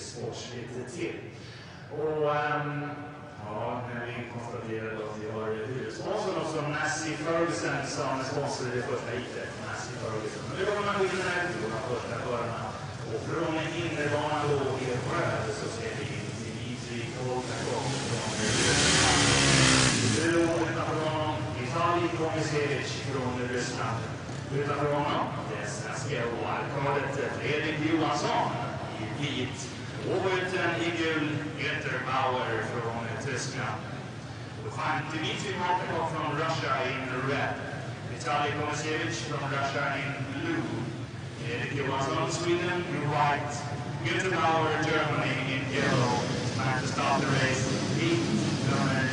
sportsligt till. Och um, ja, när vi konstaterade att vi har huvudsponsor också, Massey Ferguson, som sponsrade det första heatet. Massey Ferguson. Nu kommer man gå in här de första förarna. Och från en innerbana då i röd så ser vi Dimitri Koltakov från Utanför honom Vitali Komisevic från Ryssland. Utanför honom det svenska wildcardet Fredrik Johansson i vit. Och uten i gul Peter Bauer från Tyskland. Juan Dmitry Markov from Russia in red. Vitaly Komisevic from Russia in blue. Erik Johansson, Sweden in white. Peter Bauer, Germany in yellow. Time to start the race. Heat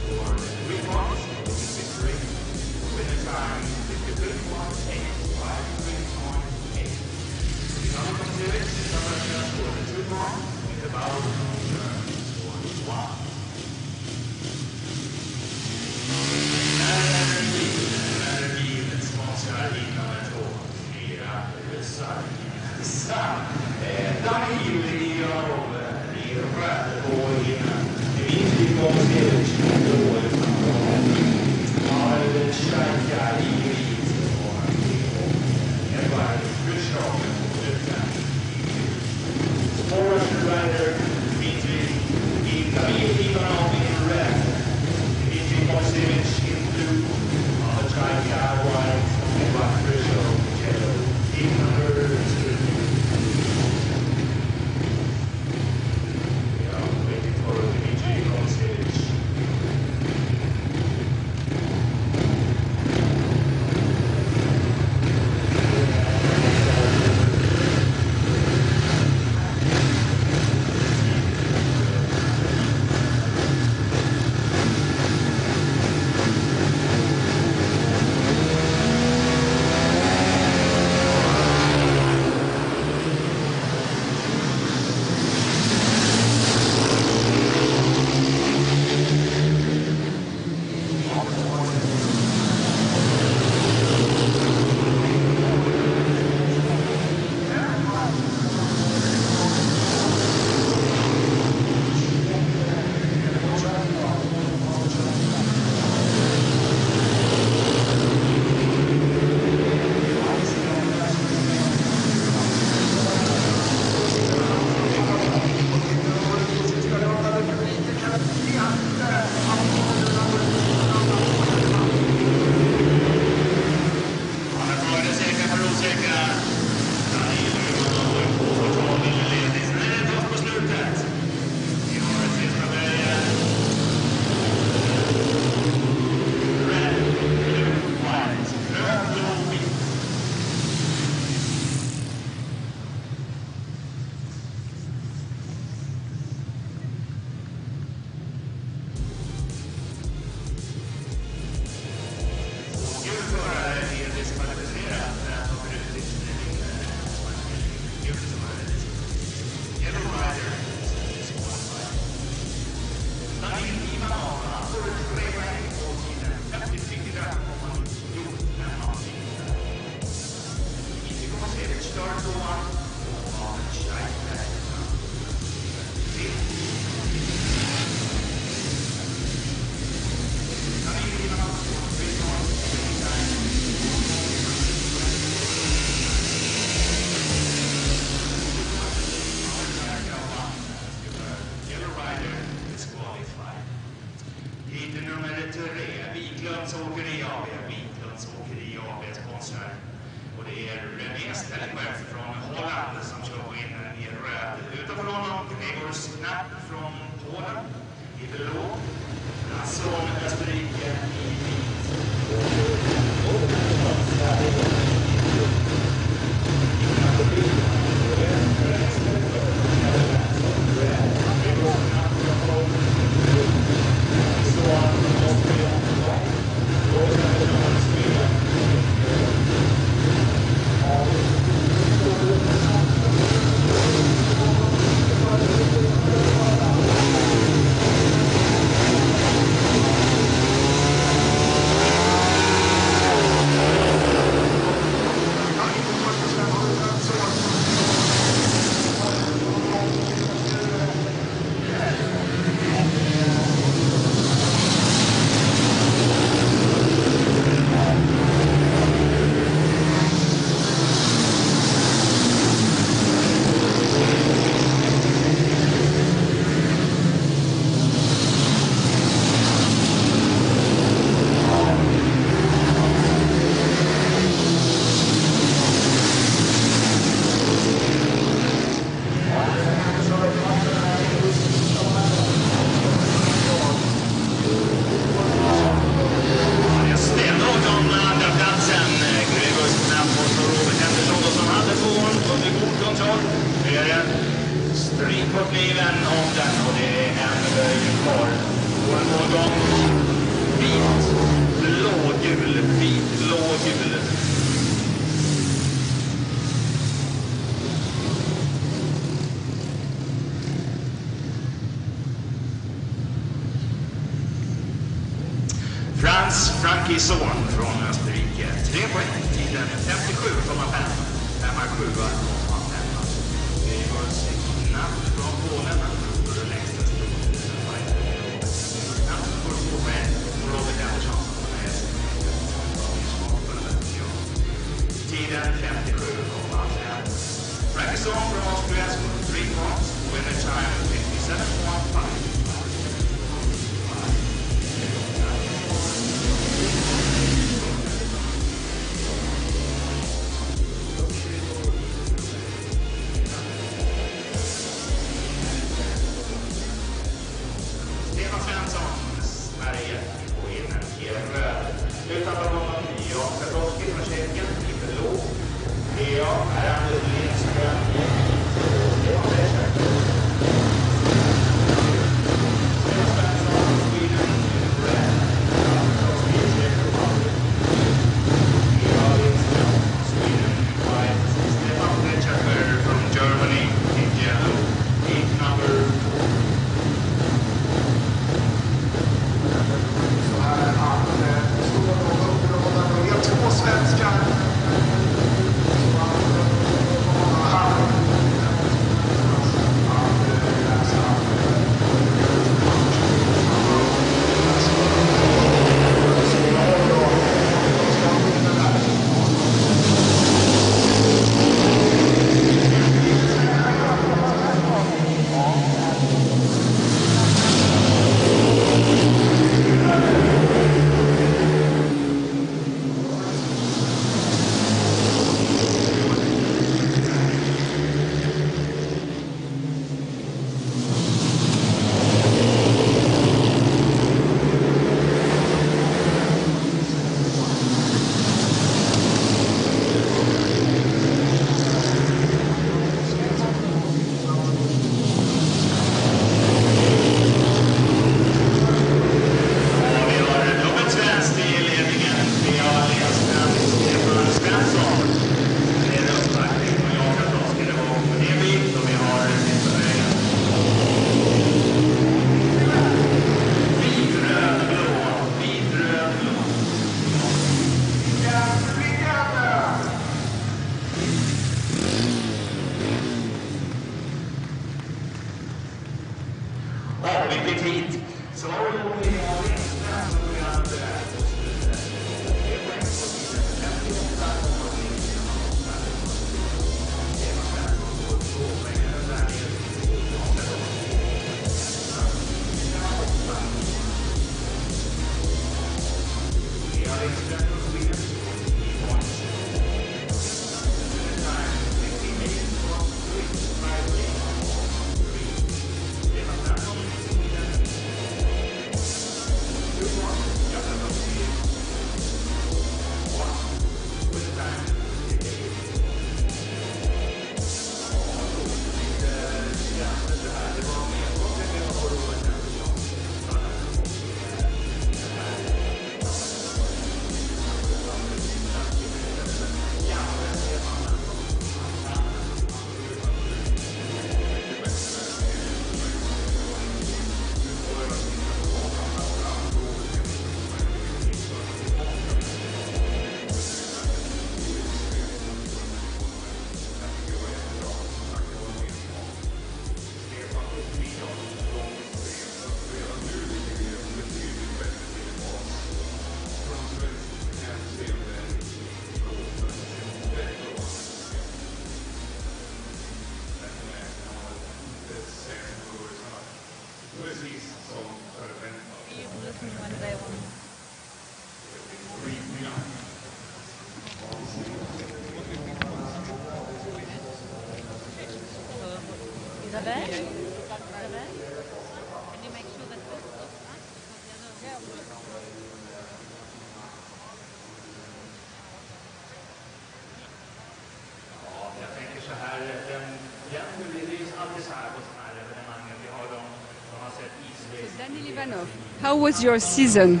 How was your season?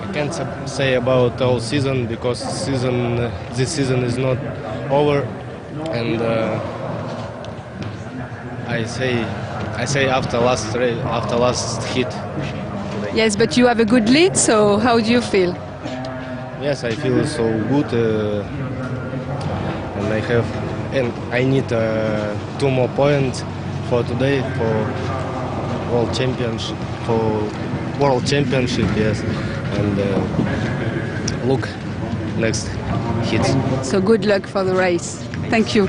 I can't say about all season because season uh, this season is not over, and uh, I say I say after last after last hit. Yes, but you have a good lead. So how do you feel? Yes, I feel so good, uh, and I have and I need uh, two more points for today for world championship for world championship yes. And uh, look next hit. So good luck for the race. Thank you.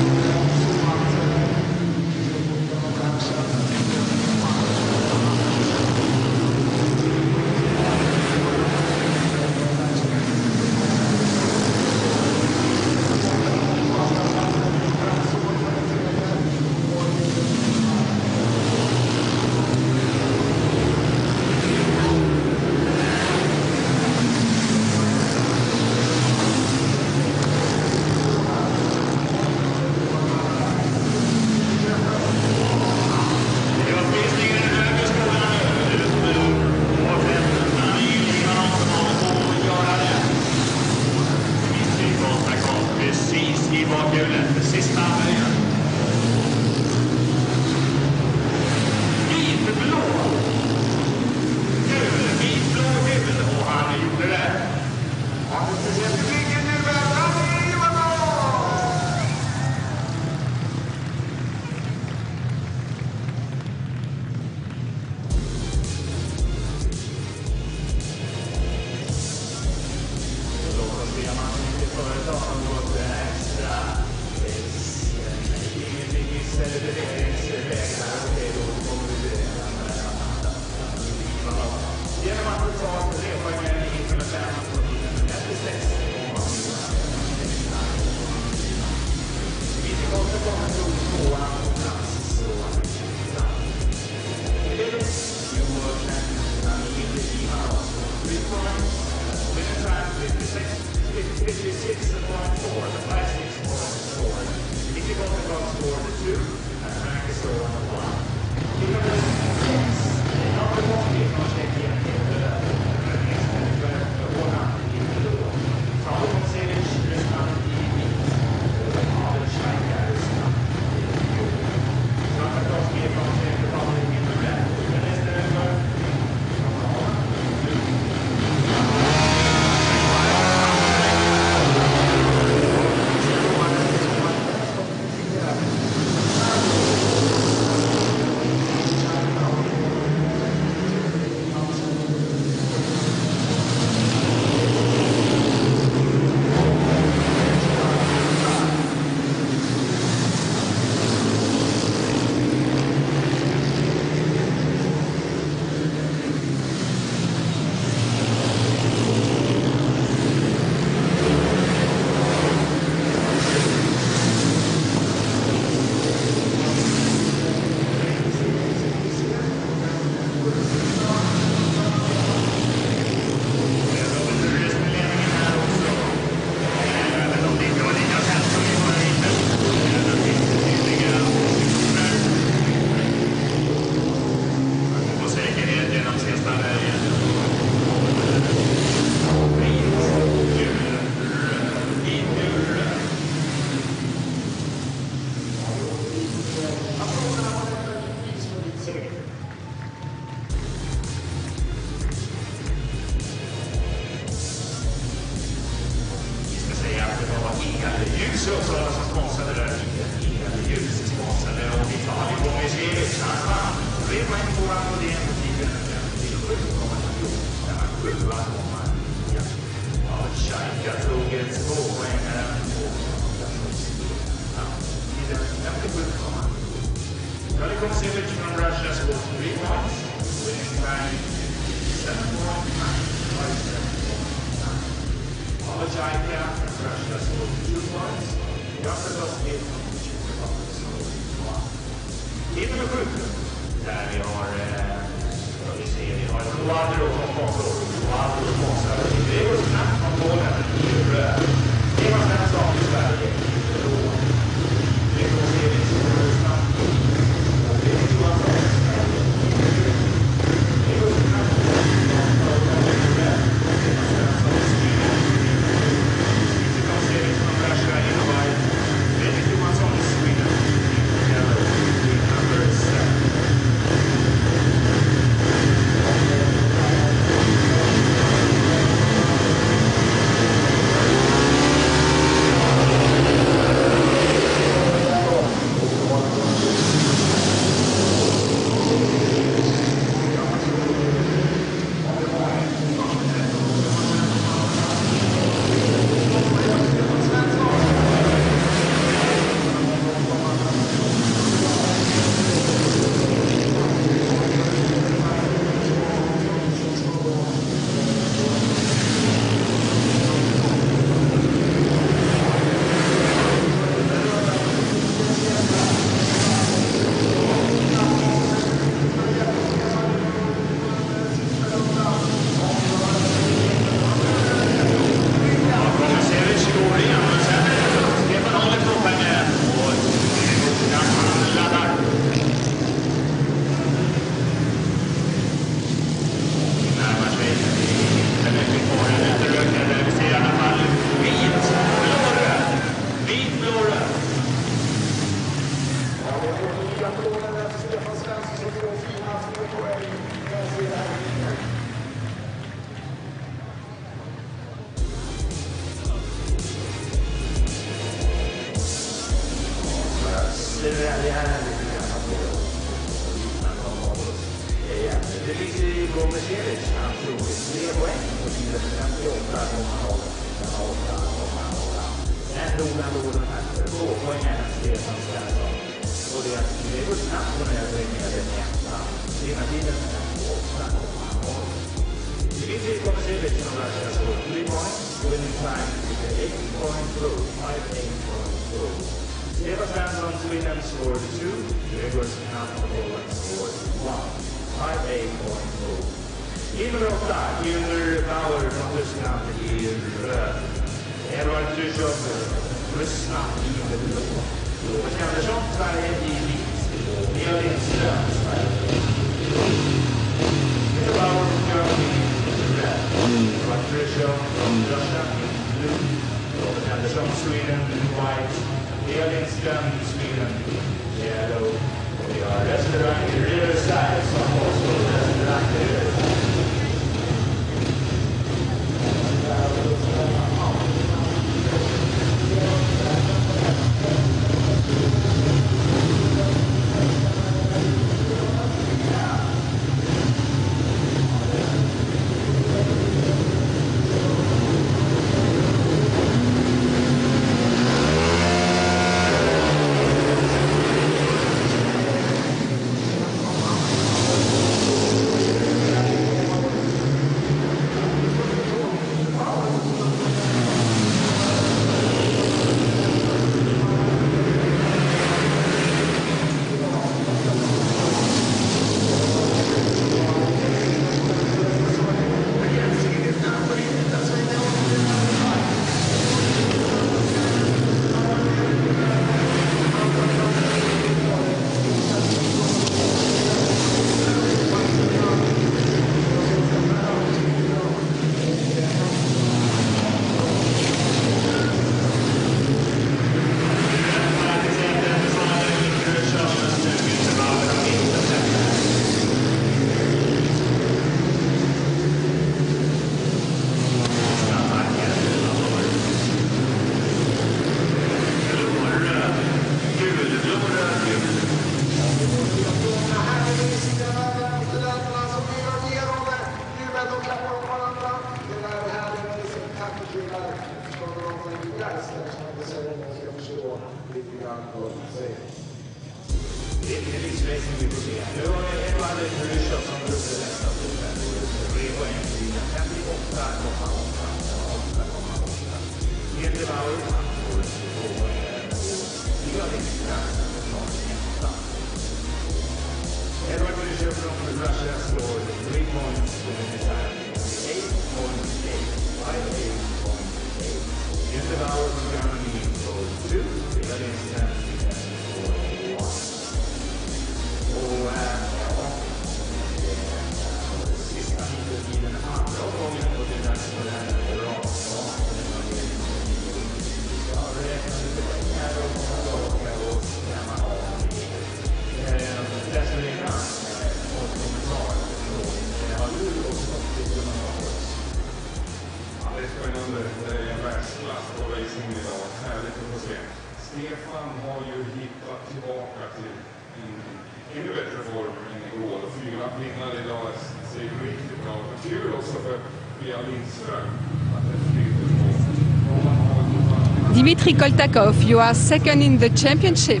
Dmitry Koltakov, you are second in the championship.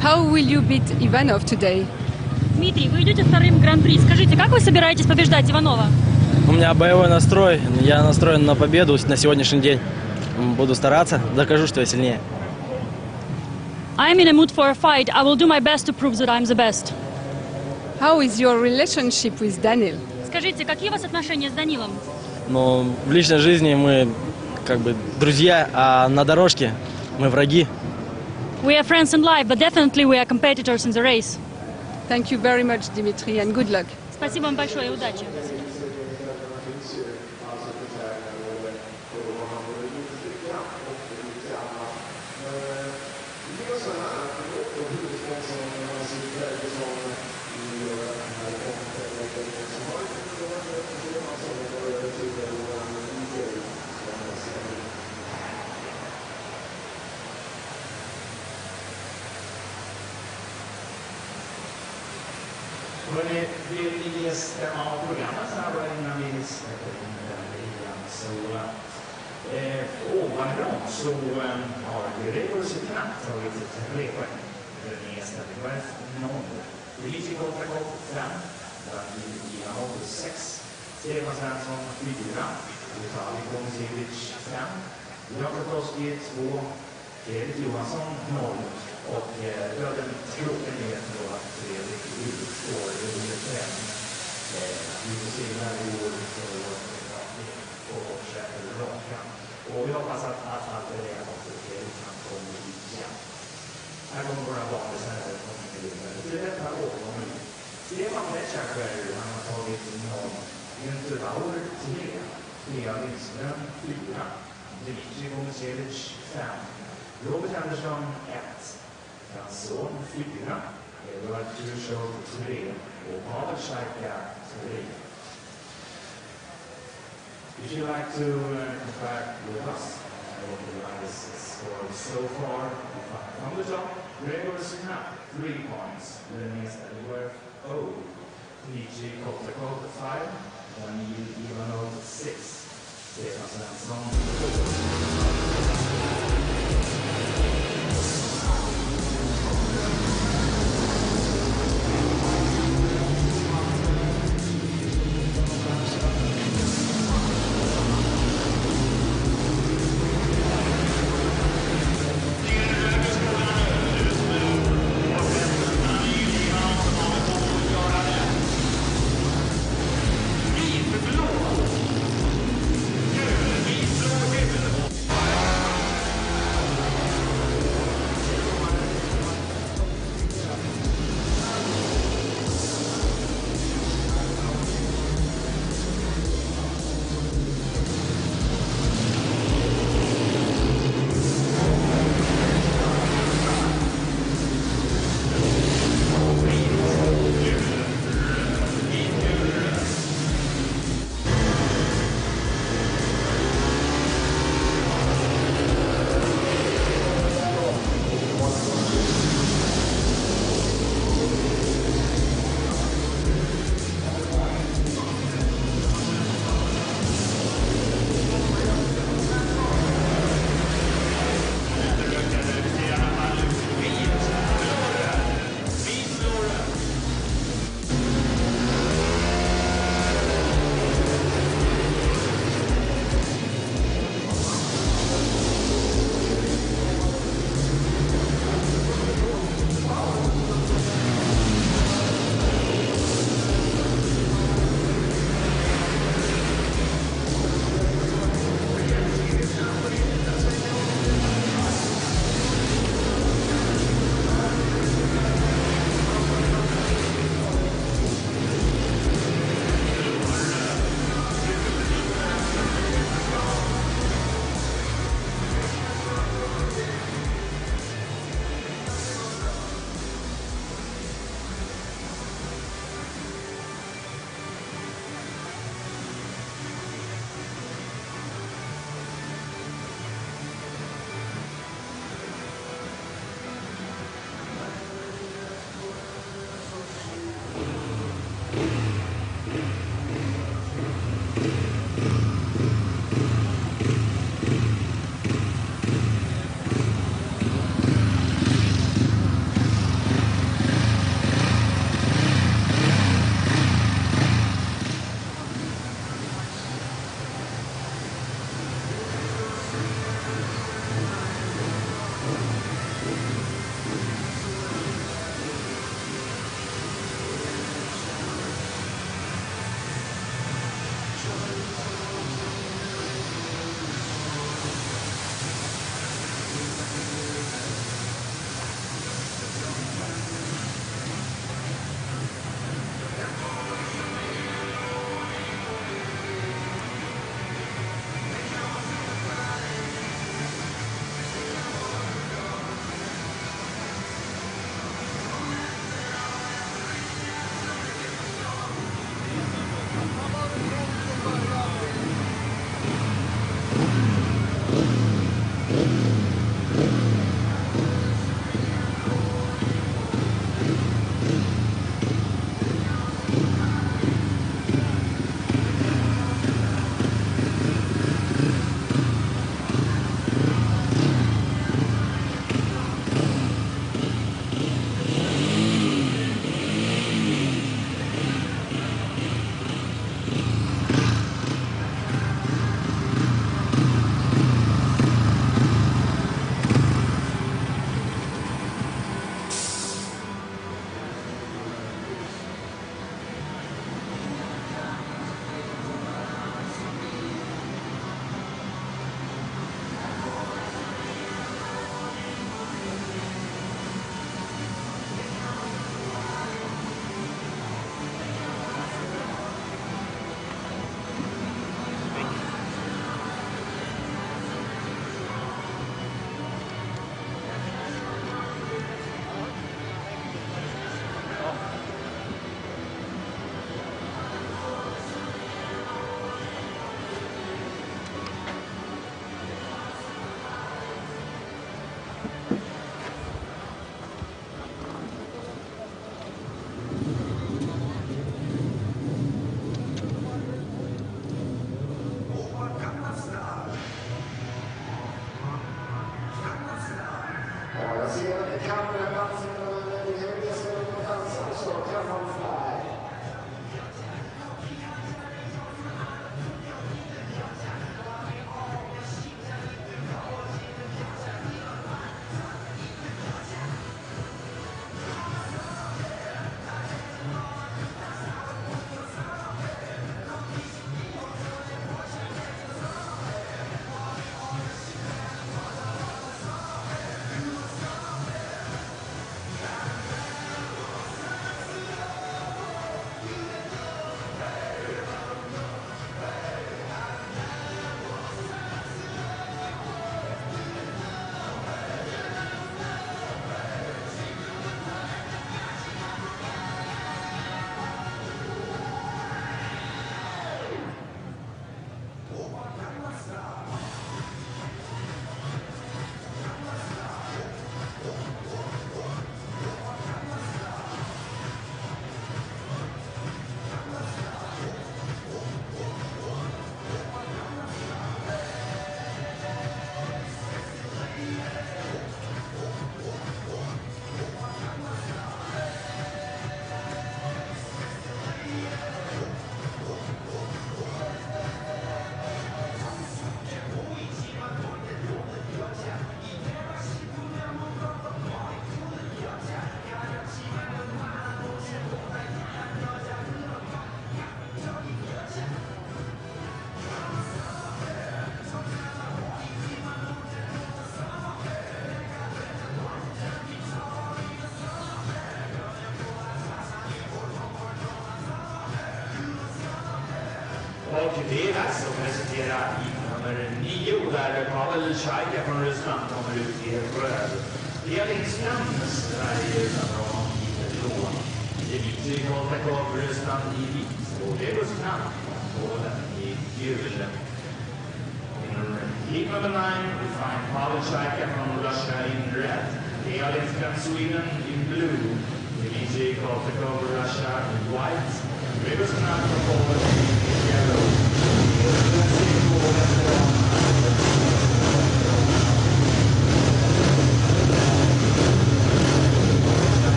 How will you beat Ivanov today? Дмитрий, вы идете вторым гран-при. Скажите, как вы собираетесь побеждать Иванова? У меня боевой настрой. Я настроен на победу на сегодняшний день. Буду стараться, докажу, что я сильнее. I'm in a mood for a fight. I will do my best to prove that I'm the best. How is your relationship with Daniel? Скажите, какие у вас отношения с Данилом? Ну, в личной жизни мы как бы друзья, а на дорожке мы враги. We are friends in life, but definitely we are competitors in the race. Thank you very much, Dimitri, and good luck. Спасибо вам большое и удачи.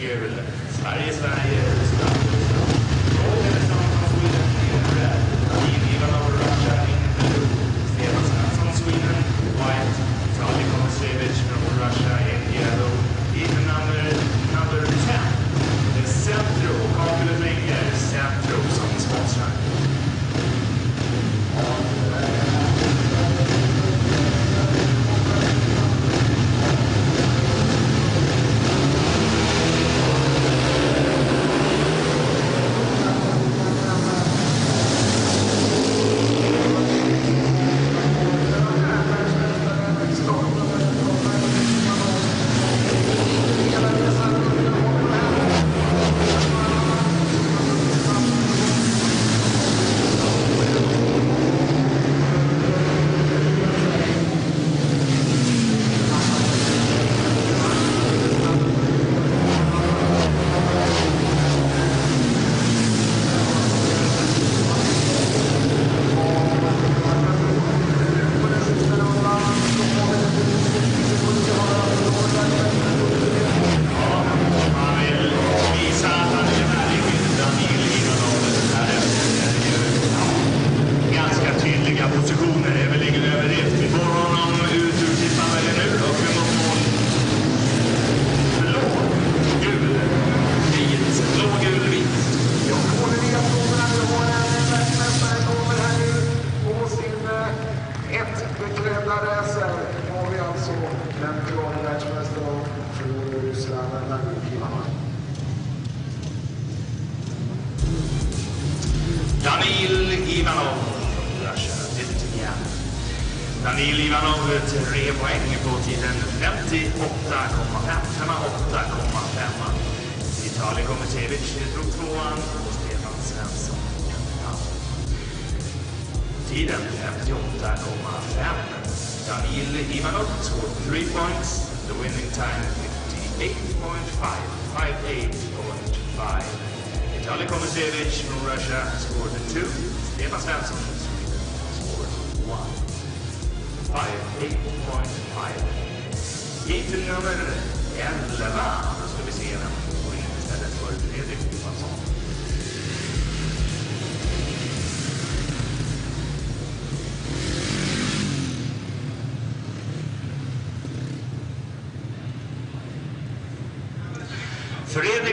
year, Friday, Friday,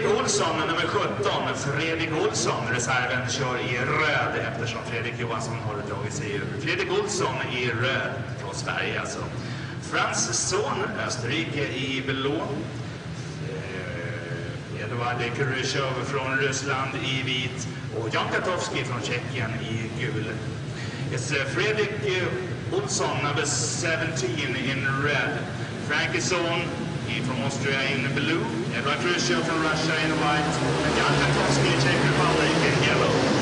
Olsson, nummer 17. Fredrik Olsson, reserven, kör i röd eftersom Fredrik Johansson har dragit sig ur. Fredrik Olsson i röd, från Sverige alltså. Frans Fransson, Österrike i blå. Eh, Eduard Kurysjov från Ryssland i vit och Jan Katowski från Tjeckien i gul. It's eh, Fredrik eh, Olsson, number 17 in red. Frankison from Austria in blue. And my first show for Russia in white, and Jan Tarkovsky, Czech Republic in yellow.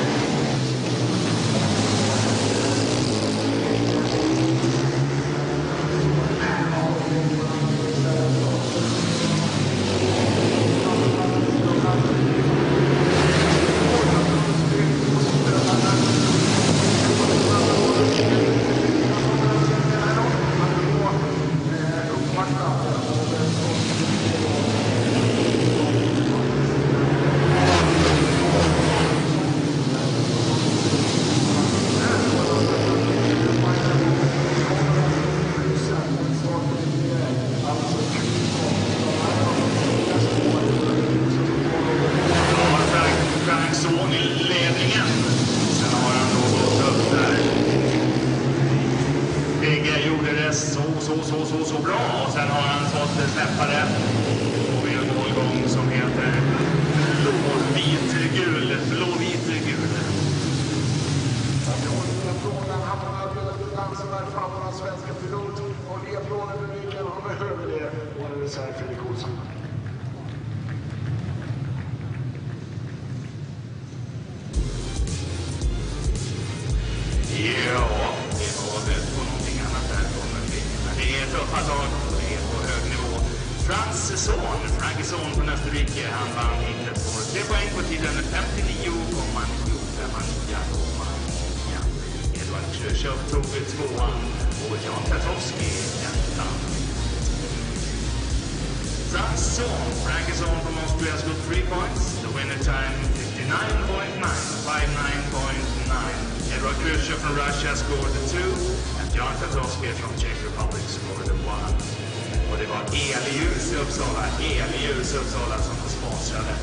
Uppsala. Elljus i Uppsala. Elljus i Uppsala som är sponsrade.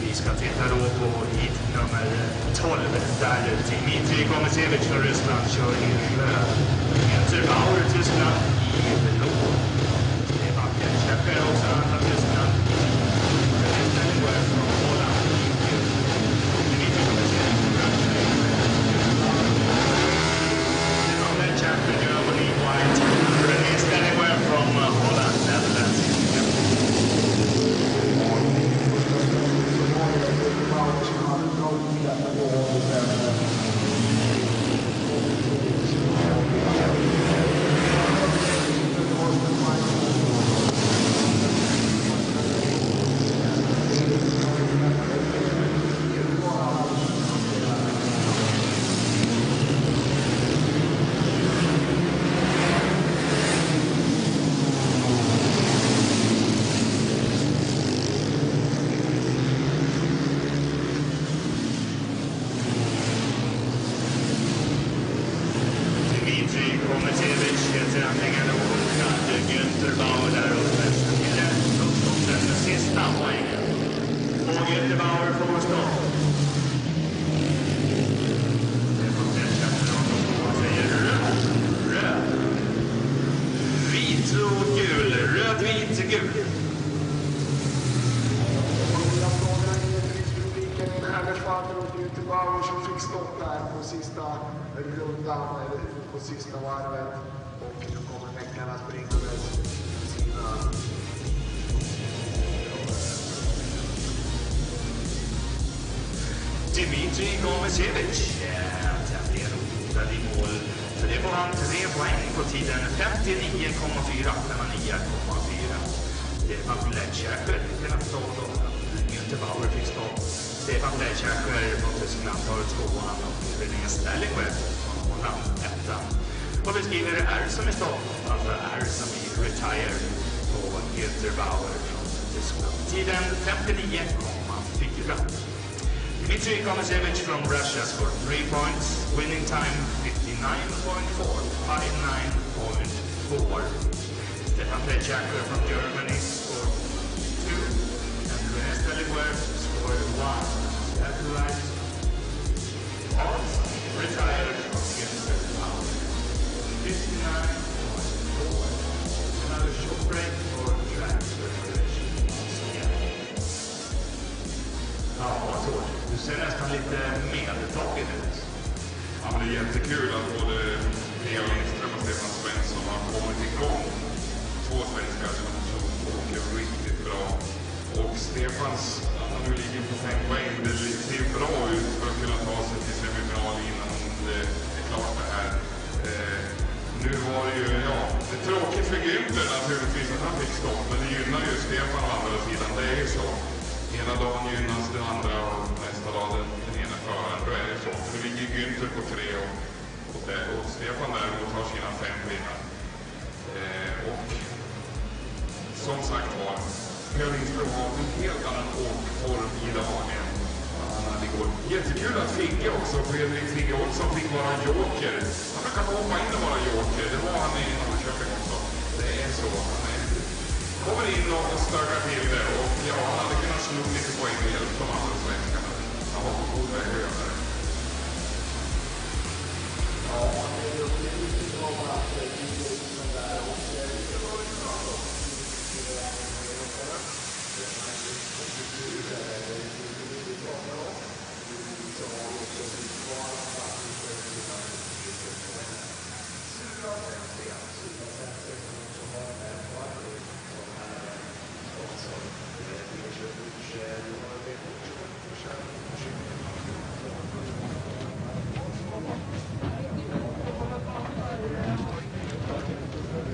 Vi ska titta då på hit nummer 12 där ute. Dimitri Komisevic från Ryssland kör i Münter Bauer, Tyskland.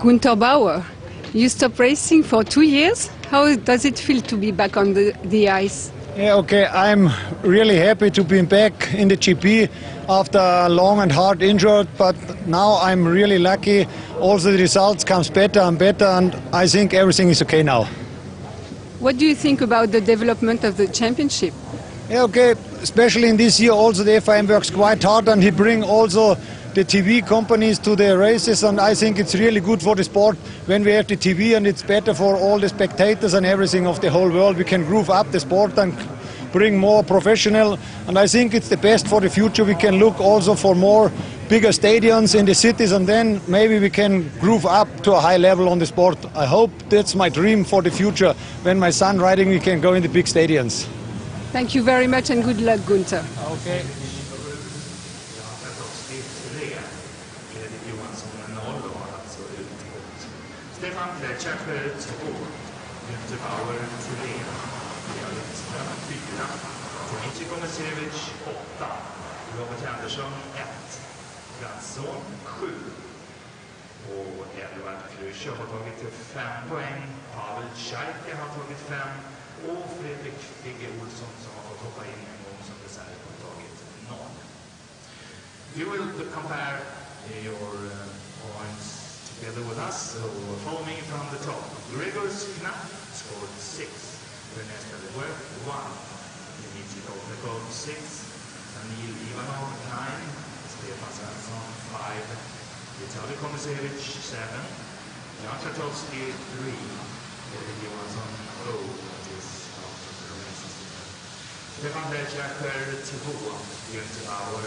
Gunter Bauer. You stopped racing for two years. How does it feel to be back on the, the ice? Yeah, okay. I'm really happy to be back in the GP after a long and hard injury, but now I'm really lucky. Also, the results comes better and better, and I think everything is okay now. What do you think about the development of the championship? Yeah, okay. Especially in this year, also the FIM works quite hard, and he bring also the TV companies to the races, and I think it's really good for the sport when we have the TV, and it's better for all the spectators and everything of the whole world. We can groove up the sport and bring more professional, and I think it's the best for the future. We can look also for more bigger stadiums in the cities, and then maybe we can groove up to a high level on the sport. I hope that's my dream for the future. When my son riding, we can go in the big stadiums. Thank you very much and good luck, Gunther. Okay. Poäng. Pavel Scheike har tagit fem Och Fredrik Figge Olsson som har fått hoppa in en gång som reserv har tagit noll. You will compare eh, your uh, points together with us. So follow from the top. Gregor Knapp scored six. Ernest Leguer, one. Dimitri Kovnikov, six. Daniel Ivanov, nine. Stefan Svensson, five. Vitaly Komisevic, seven. Natato's A3 Region 500 chapter 2 unit hour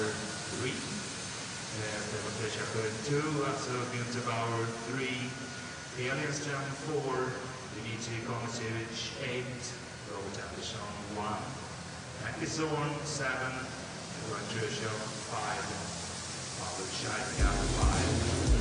3. 500 chapter 2, alltså unit hour 3. Elinström 4, Dimitri Komacevic 8, Robert Andersson 1, Mackie Zorn 7, Roger Show 5, Father Shine 5.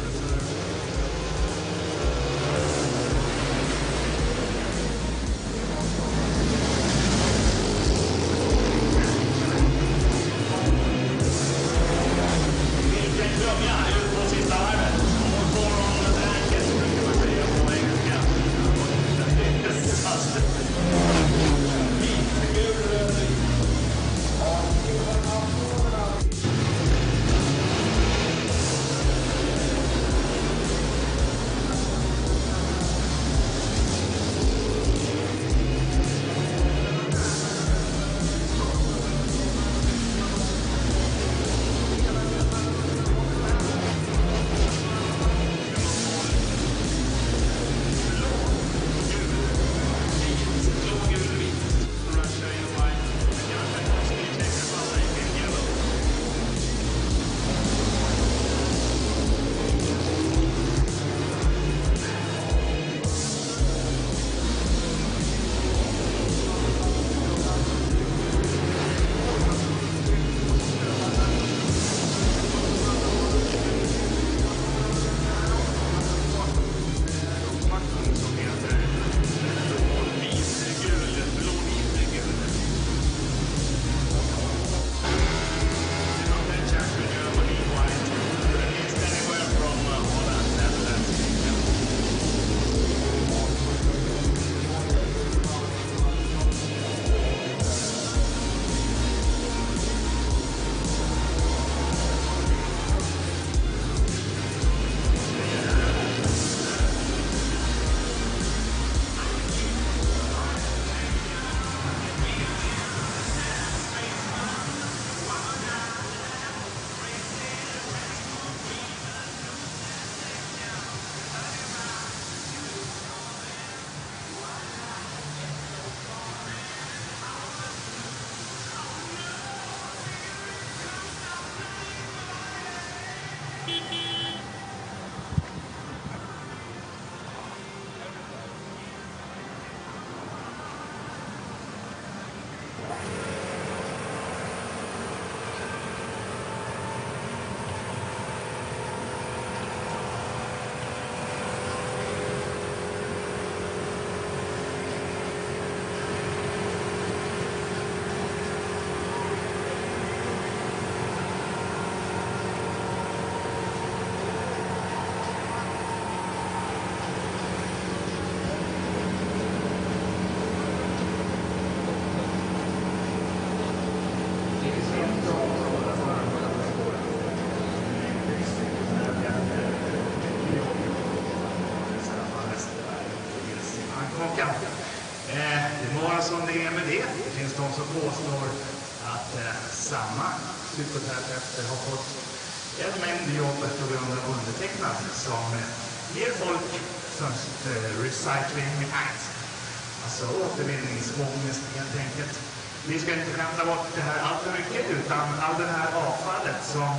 Ska bort det här allt för mycket utan all det här avfallet som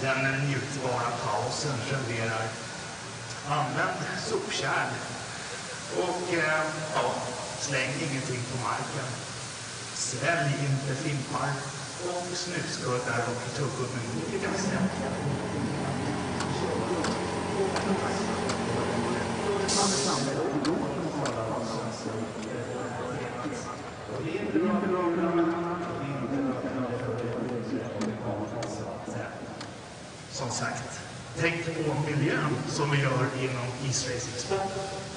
den njutbara pausen renderar. Använd sopkärl och eh, ja, släng ingenting på marken. Svälj inte fimpar och snuskuddar och tuggummin. Det kan vi säga. Som sagt, tänk på miljön som vi gör inom isracingsport. Sport.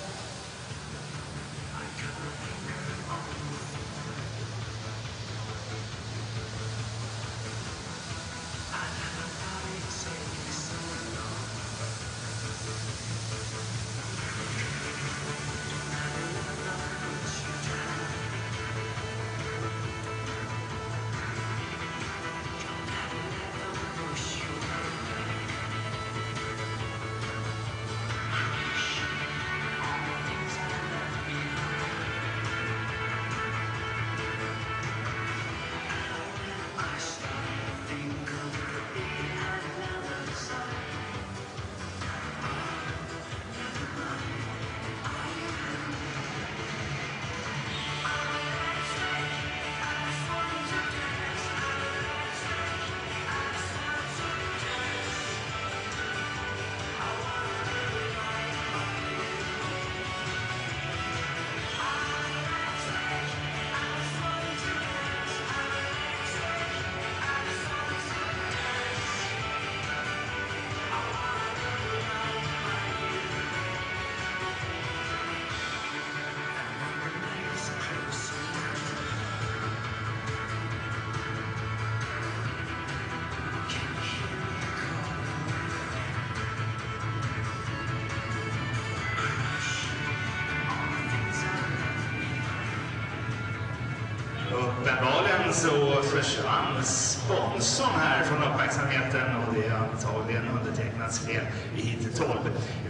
Så försvann sponsorn här från uppmärksamheten och det är antagligen undertecknats fel i hit 12.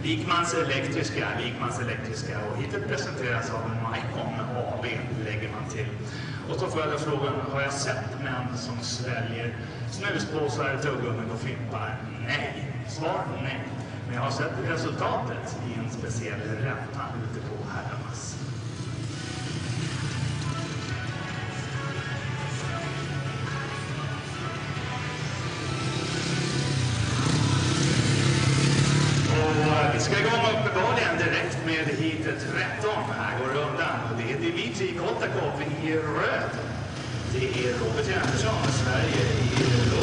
Wikmans Elektriska, Wikmans Elektriska och hitet presenteras av Mycon AB lägger man till. Och så får jag då frågan, har jag sett män som sväljer snuspåsar, tuggummin och fimpar? Nej. Svar nej. Men jag har sett resultatet i en speciell ränta ute på här. Ska igång uppenbarligen direkt med heat 13. Här går det undan. Det är Dimitri Kotakov i röd. Det är Robert Andersson, Sverige, i röd.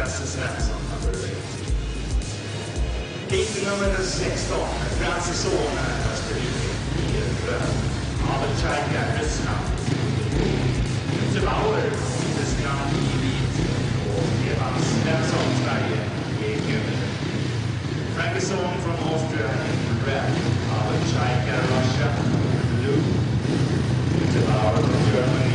klassens Hit nummer 16, Francissonen, Myrbröd, Abelchajka, Ryssland. Jutebauer, Sydeskrant, Ivit och Eva Svensson, Sverige, Egen. Frankison from Austria red, Abelchajka, Russia, blue. Jutebauer from Germany.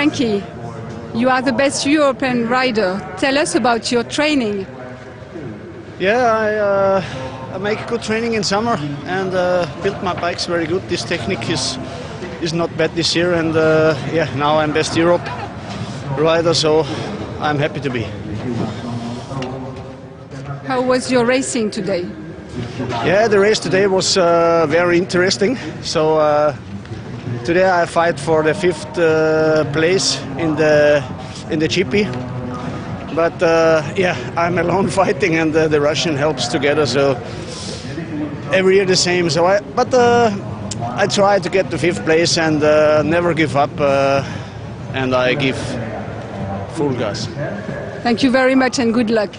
Frankie, you are the best European rider. Tell us about your training. Yeah, I, uh, I make good training in summer and uh, build my bikes very good. This technique is is not bad this year, and uh, yeah, now I'm best Europe rider, so I'm happy to be. How was your racing today? Yeah, the race today was uh, very interesting. So. Uh, Today I fight for the fifth uh, place in the in the GP. But uh, yeah, I'm alone fighting, and uh, the Russian helps together. So every year the same. So I, but uh, I try to get the fifth place and uh, never give up. Uh, and I give full gas. Thank you very much, and good luck.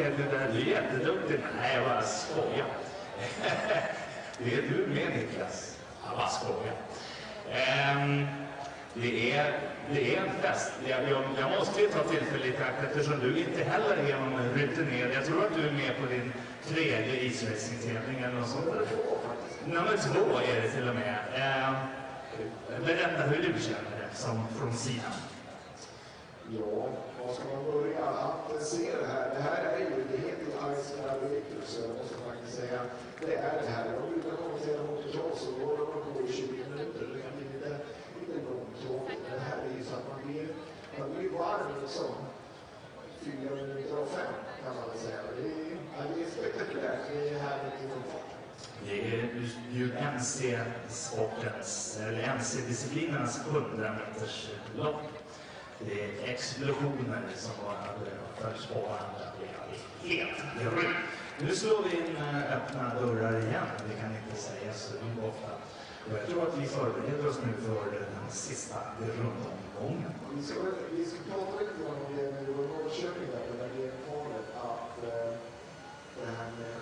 är du där? Du är jätteduktig. Nej, jag bara skojar. det är du med Niklas. Jag bara skojar. Ehm, det är, det är en fest. Jag, jag, jag måste ju ta tillfället i akt eftersom du inte heller är någon rutinerad. Jag tror att du är med på din tredje isracingtävling eller något sånt. Nummer två är det till och med. Eh, berätta hur du känner det som, från sidan. Ja, var ska man börja? Att eh, se det här, det här är ju, det heter Ais Gravelitus, jag måste faktiskt säga, det är det här. De brukar kommentera motocross och då håller man på i 20 minuter, det kan bli lite, lite långt. Det här är ju så att man blir, man blir varm liksom. 4 minuter av fem, kan man väl säga. Det är, ja, det är spektakulärt, det är härligt i fart. Det är ju MC-sportens, eller MC-disciplinernas 100 meters lopp det är explosioner som bara följs på varandra. Det är helt grymt. Nu slår vi in eh, öppna dörrar igen. Det kan inte sägas så ofta. Och jag tror att vi förbereder oss nu för den sista rundomgången. Vi ska, prata lite grann om det med Norrköping, där, det är att eh, det här med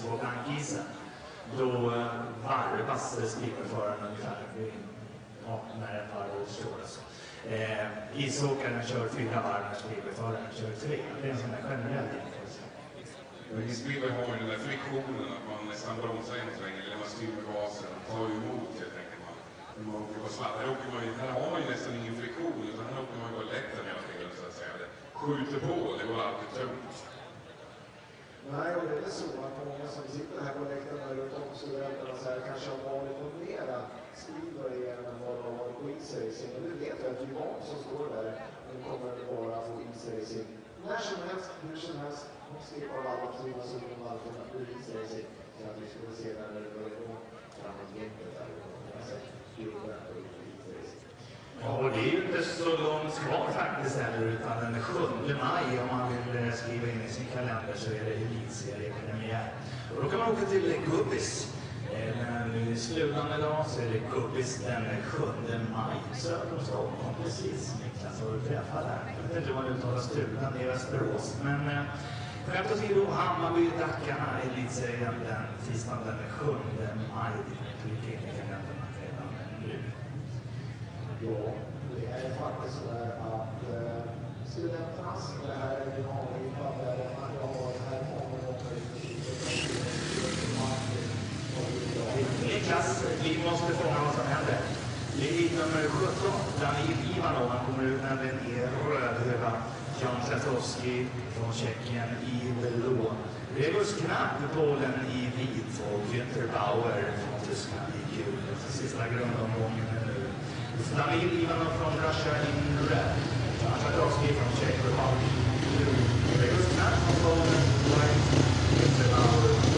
så blankisen, då eh, varvas speedwayföraren ungefär ja, när ett varv återstår. Alltså. Eh, isåkaren kör fyra varv när speedwayföraren kör tre. Det är en sån där generell jämförelse. Men i speedway har man ju den där friktionen, att man nästan bromsar en så länge, eller man styr med gasen, tar emot helt enkelt. Man, man åker på sladd. Här, åker man, här har man ju nästan ingen friktion, utan här åker man ju bara lättare hela tiden, så att säga. Det skjuter på, det går alltid tungt. Nej, och det är väl så att många som sitter här på läktarna runt om studenterna så här, kanske har varit på mera speedway än vad de har varit på isracing. Och nu vet jag att Yvonne som står där, hon kommer att vara på isracing. När som helst, hur som helst. Hon skippar alla stora summor varför på isracing. Så att vi skulle se när det börjar gå framåt vintern där. Jag har sett bilder på isracing. Ja, och det är ju inte så långt kvar faktiskt heller, utan den 7 maj om man vill eh, skriva in i sin kalender så är det elitseriepremiär. Och då kan man åka till Gubbis. Eh, i slutan dag så är det Gubbis den 7 maj söder om Stockholm. Precis, Niklas har du träffat där. Jag vet inte om man uttalar Stulan i Västerås, men eh, skämt åsido, Hammarby, Dackarna, elitserien den tisdagen den 7 maj. Klicka in i kalendern. Ja, det är faktiskt så att eh, studenternas, det här är en där jag har här många gånger i Niklas, vi måste fånga vad som händer. Det är nummer 17, Danil Ivanov. Han kommer ut när den är rödhöva. Jan Tratowski från Tjeckien i blå. Regus Knapp, Polen i vit och Günther Bauer från Tyskland i gul. Sista grundomgången Vladimir Ivanov from Russia in red, Khodorkovsky from Czech Republic in blue, Rusnak from Poland in white, Mr. Bauer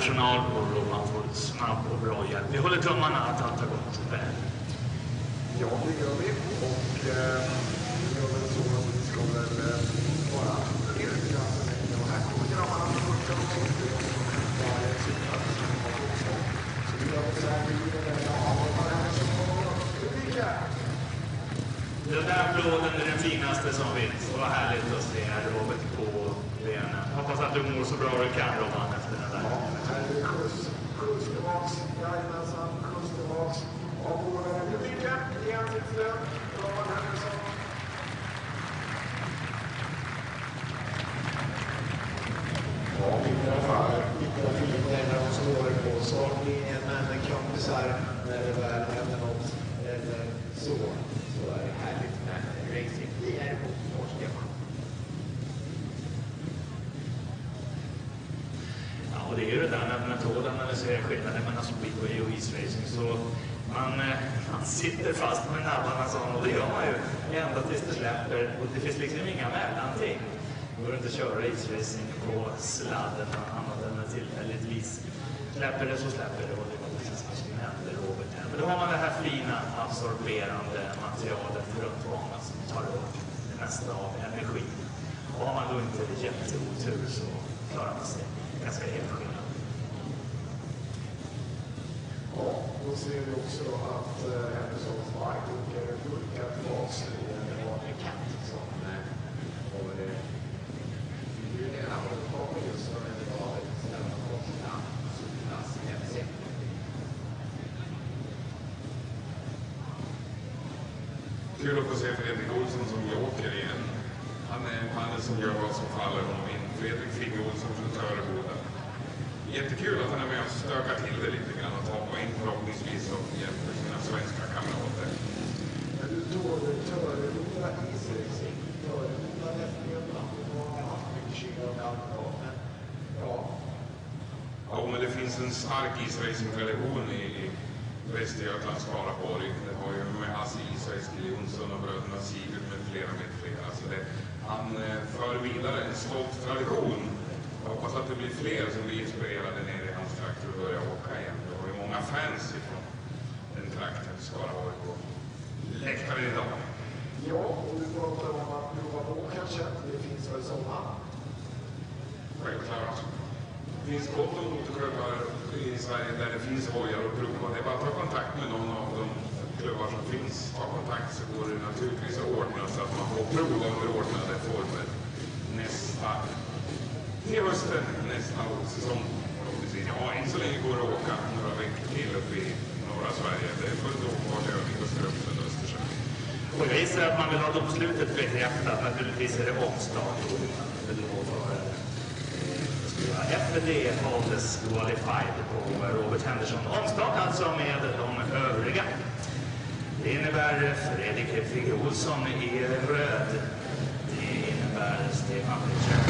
international stark isracing-tradition i i Västergötland, Skaraborg. Det har ju med Hasse Israelsson Jonsson och bröderna Sigurd med flera med flera. Så det, han eh, för vidare en stolt tradition. Jag hoppas att det blir fler som blir inspirerade nere i hans trakter och börjar åka igen. Det har ju många fans ifrån den trakten, Skaraborg, på läktaren idag. Ja, och du pratar om att prova på kanske. Det finns väl sådana? Självklart. Det finns gott om motorklubbar i Sverige där det finns hojar att prova. Det är bara att ta kontakt med någon av de klubbar som finns. Ta kontakt så går det naturligtvis att ordna så att man får prova under ordnade former nästa, till hösten, nästa säsong. Ja, än så länge går det att åka några veckor till uppe i norra Sverige. Det är fullt åkbart över Österöpsund och Östersund. Och jag gissar att man vill ha domslutet bekräftat. Naturligtvis är det omstart. Det då för, eh, det FD vara Disqualified på Robert Henderson. Omstart alltså med de övriga. Det innebär Fredrik Figge Olsson i röd. Det innebär Stefan Richard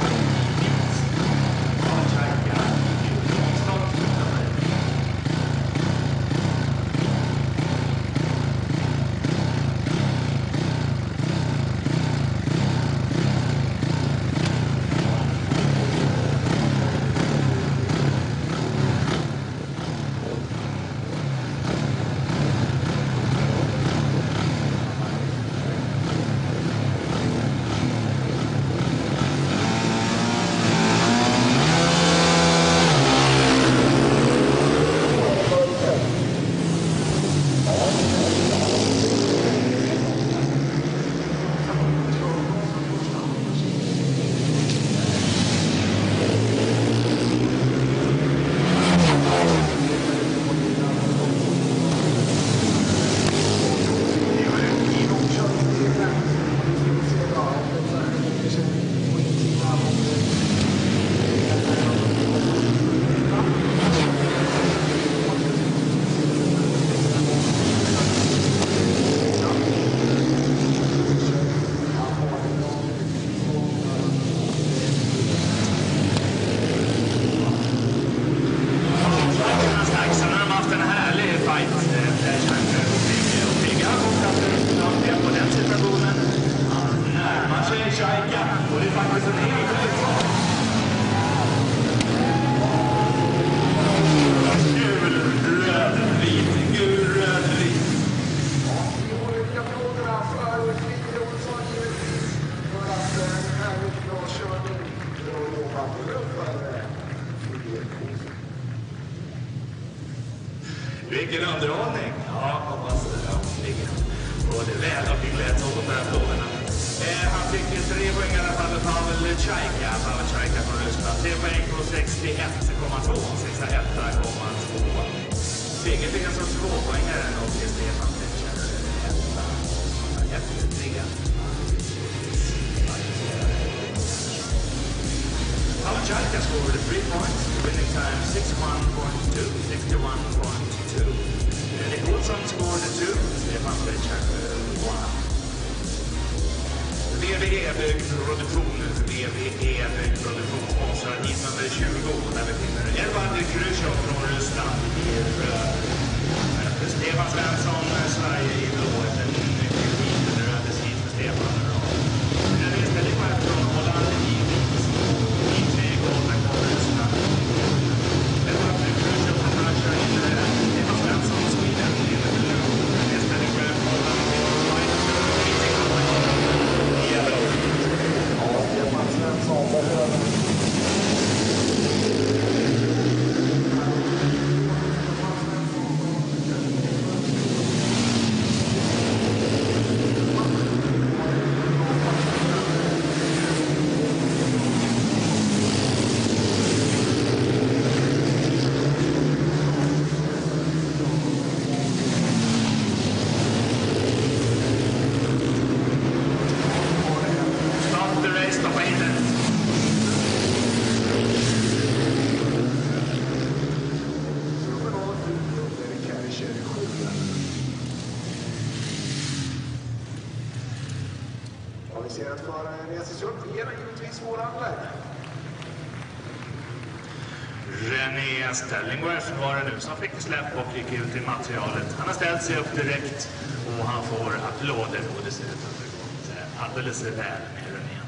René Stellingworth var det nu som fick släpp och gick ut i materialet. Han har ställt sig upp direkt och han får applåder och det ser ut att det gått eh, alldeles väl med René.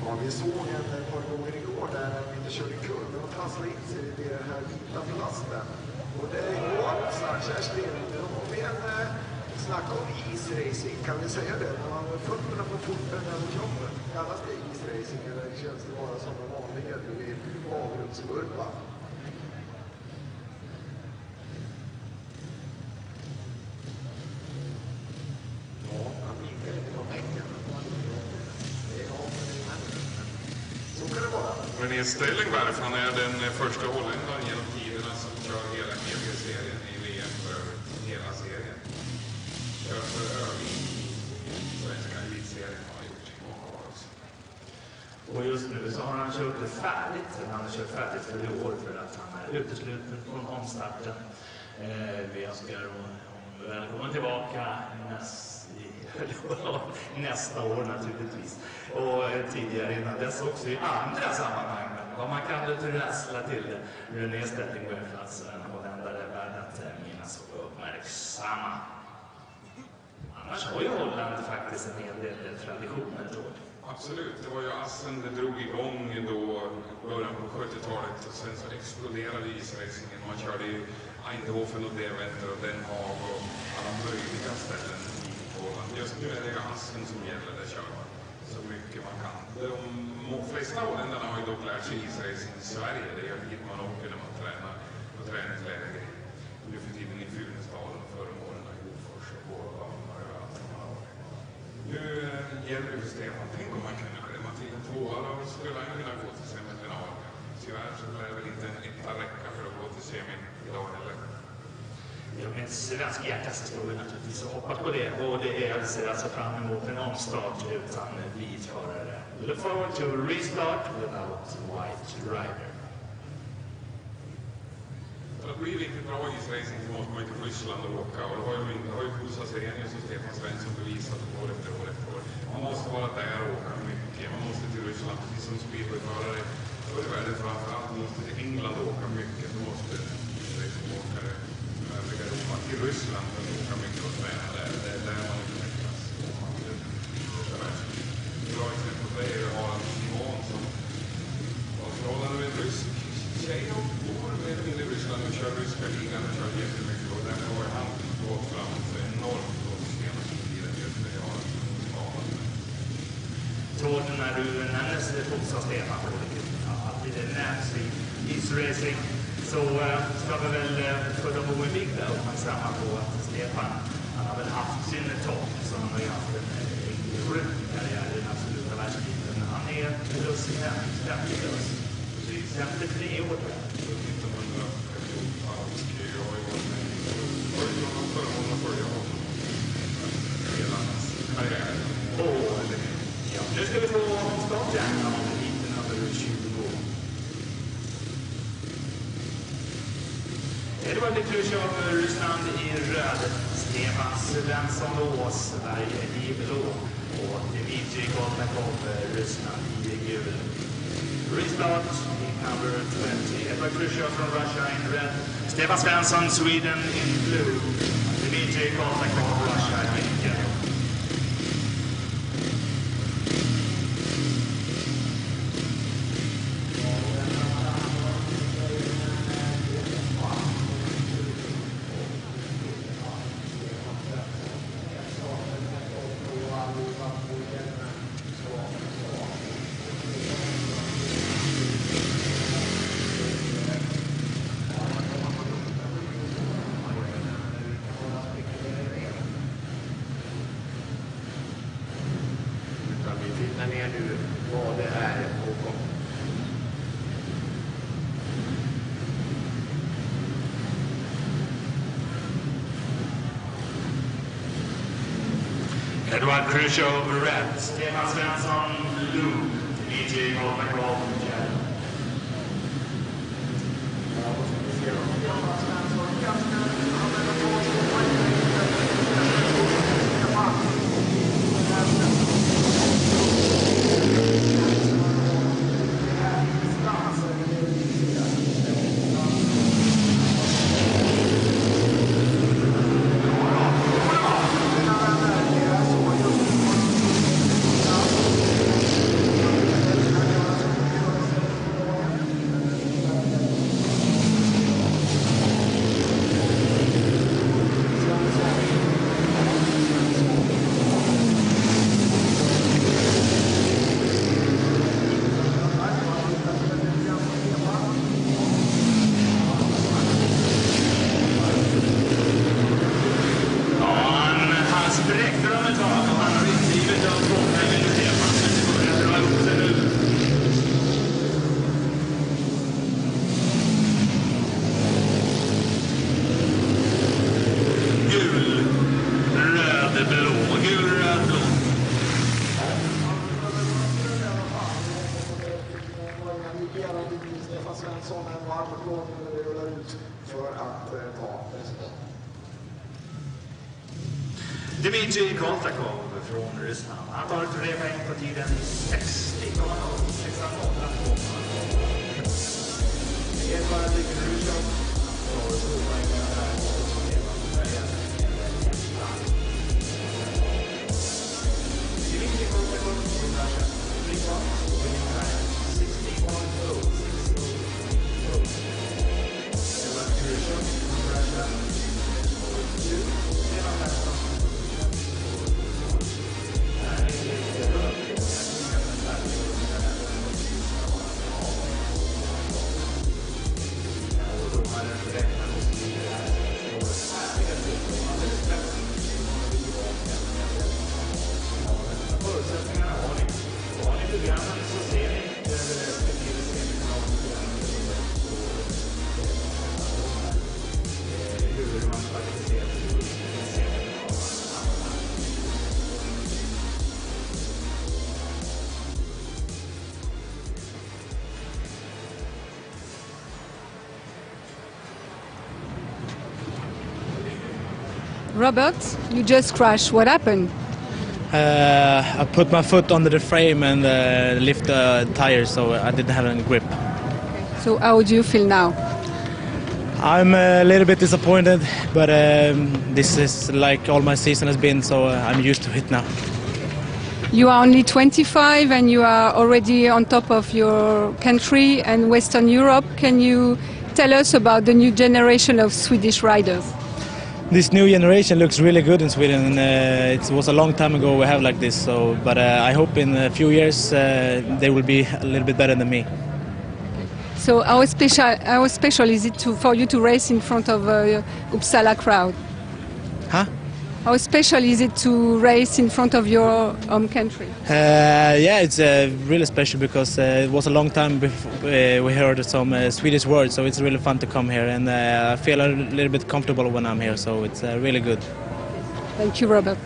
Ja, vi såg en ett par gånger igår där han inte körde kurvan och trasslade in sig i den här vita plasten. Och det går snart, Kerstin. Då har vi en eh, snack om isracing, kan vi säga det? När man har fötterna på foten över kroppen. Kallas det isracing eller känns det bara som en vanlig hederlig avgrundsvurpa? Ja, han René Stellingberg, han är den första holländaren kört det färdigt. Han har kört färdigt för i år för att han är utesluten från omstarten. Eh, vi önskar honom välkommen tillbaka näs, nästa år naturligtvis. Och eh, tidigare innan dess också i andra sammanhang. Men vad man kan rassla till det. René Stettingberg, alltså en holländare värd att eh, minnas och uppmärksamma. Annars har ju Holland faktiskt en hel del traditioner, George. Absolut, det var ju Assen det drog igång då början på 70-talet och sen så exploderade isracingen. Man körde ju Eindhoven och Deventer och Den Haag och alla möjliga ställen i Polen. Just nu är det ju Assen som gäller, där kör man så mycket man kan. De flesta holländarna har ju dock lärt sig isracing i Sverige. Det är dit man åker när man tränar på träningsläger i- nu för tiden i Funäsdalen och förr om åren i Hofors och Borgholm och överallt där man har varit. Nu eh, gäller det för Stefan. Tänk om man kunde klämma till en tvåa. Då skulle han kunna gå till semifinal. Tyvärr så lär väl inte en etta räcka för att gå till semin idag heller. Ja, med ett svenskt hjärta så står vi naturligtvis och hoppas på det. Och det är ser alltså fram emot en omstart utan vit förare. Look forward to restart without white rider. För att bli riktigt bra i isracing måste man ju till Ryssland och åka. Och det har ju, det har ju Kusa Serenius och Stefan Svensson bevisat år efter år. Man måste vara där och åka mycket. Man måste till Ryssland, precis som speedwayförare. Då är det världen framför allt. Man måste till England och åka mycket. Då måste isracingåkare liksom från övriga Europa till Ryssland stance on Sweden in Rod Crucial Rats. correct. Robert, you just crashed. What happened? Uh, I put my foot under the frame and uh, lift the tire, so I didn't have any grip. So how do you feel now? I'm a little bit disappointed, but um, this is like all my season has been, so uh, I'm used to it now. You are only 25 and you are already on top of your country and Western Europe. Can you tell us about the new generation of Swedish riders? This new generation looks really good in Sweden, and uh, it was a long time ago we have like this. So, but uh, I hope in a few years uh, they will be a little bit better than me. So how special, how special is it to, for you to race in front of a Uppsala crowd? Huh? How special is it to race in front of your home country? Uh, yeah, it's uh, really special because uh, it was a long time before uh, we heard some uh, Swedish words, so it's really fun to come here, and uh, I feel a little bit comfortable when I'm here, so it's uh, really good. Thank you, Robert.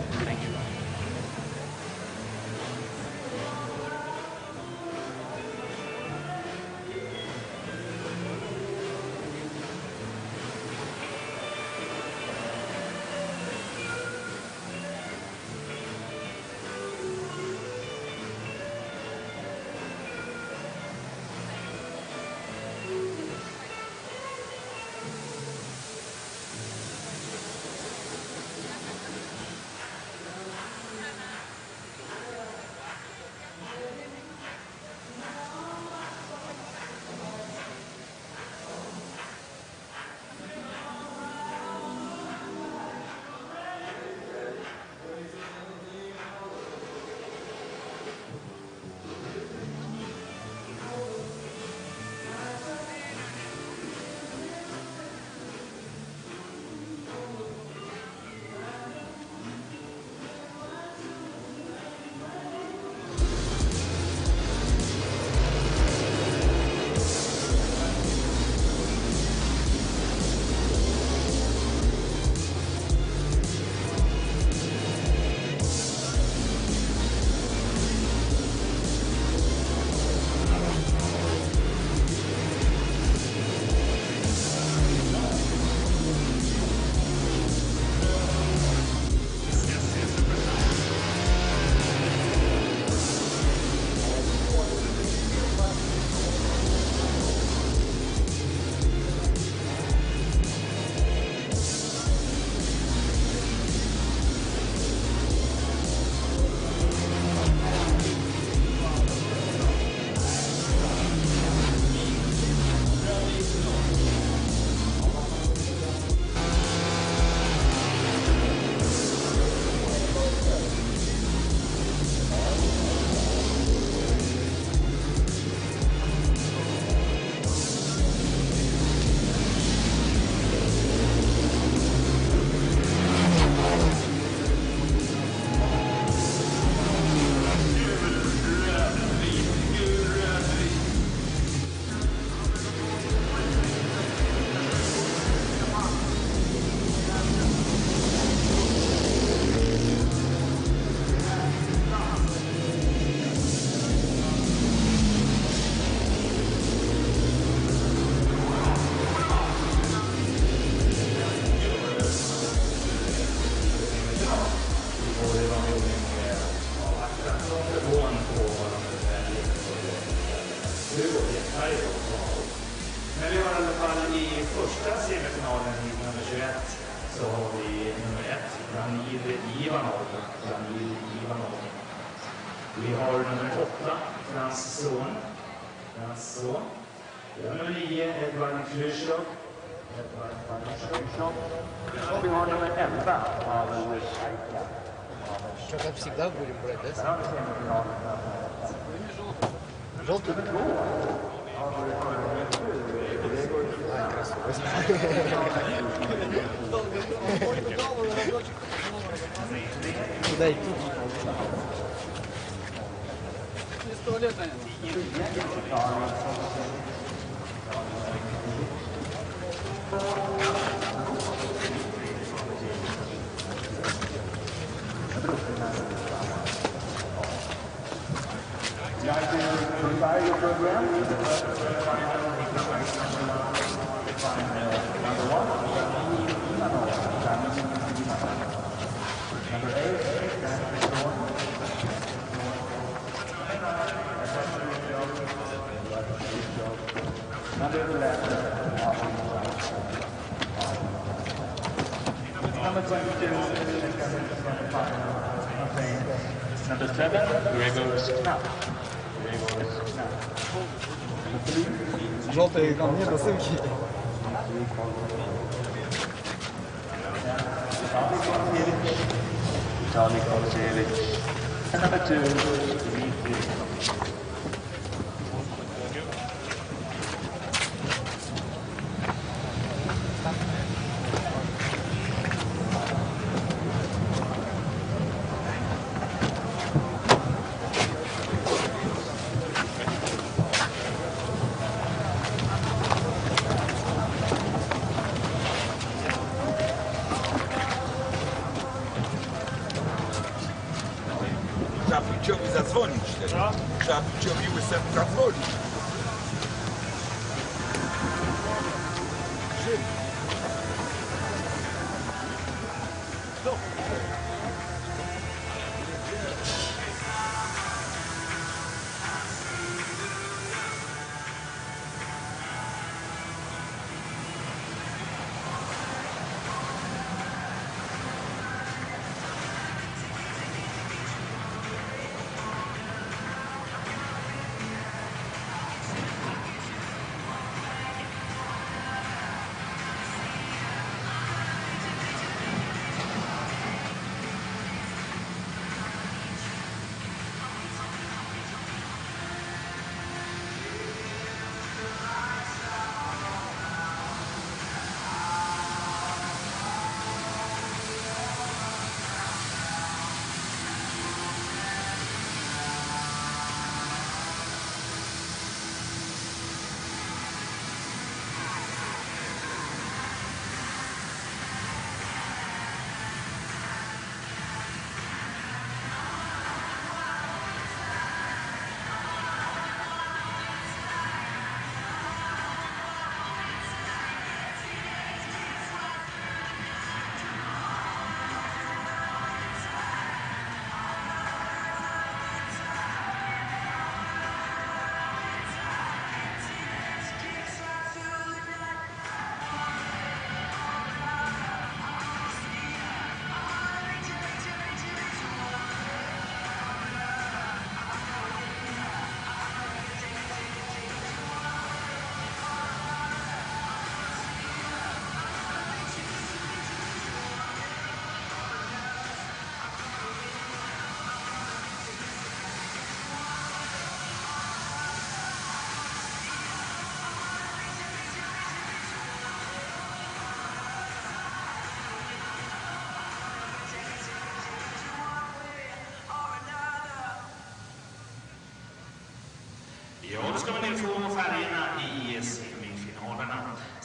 se trató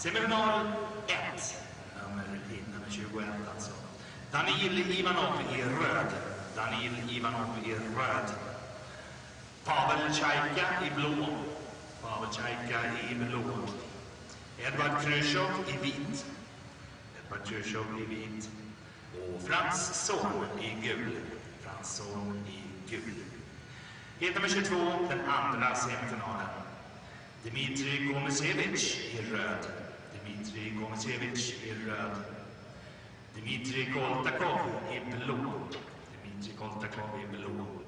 Semifinal 1, nummer, nummer 21 alltså. Danil Ivanov i röd. Danil Ivanov i röd. Pavel Tjajka i blå. Pavel Tjajka i blå. Edvard Khrushchev i vit. Edvard Khrushchev i vit. Och Frans Zorn i gul. Frans Zorn i gul. Hit nummer 22, den andra semifinalen. Dmitrij Komisevich i röd. Dmitrij Gomesevich i röd. Dmitrij Koltakov i blå. Dmitrij Koltakov i blå.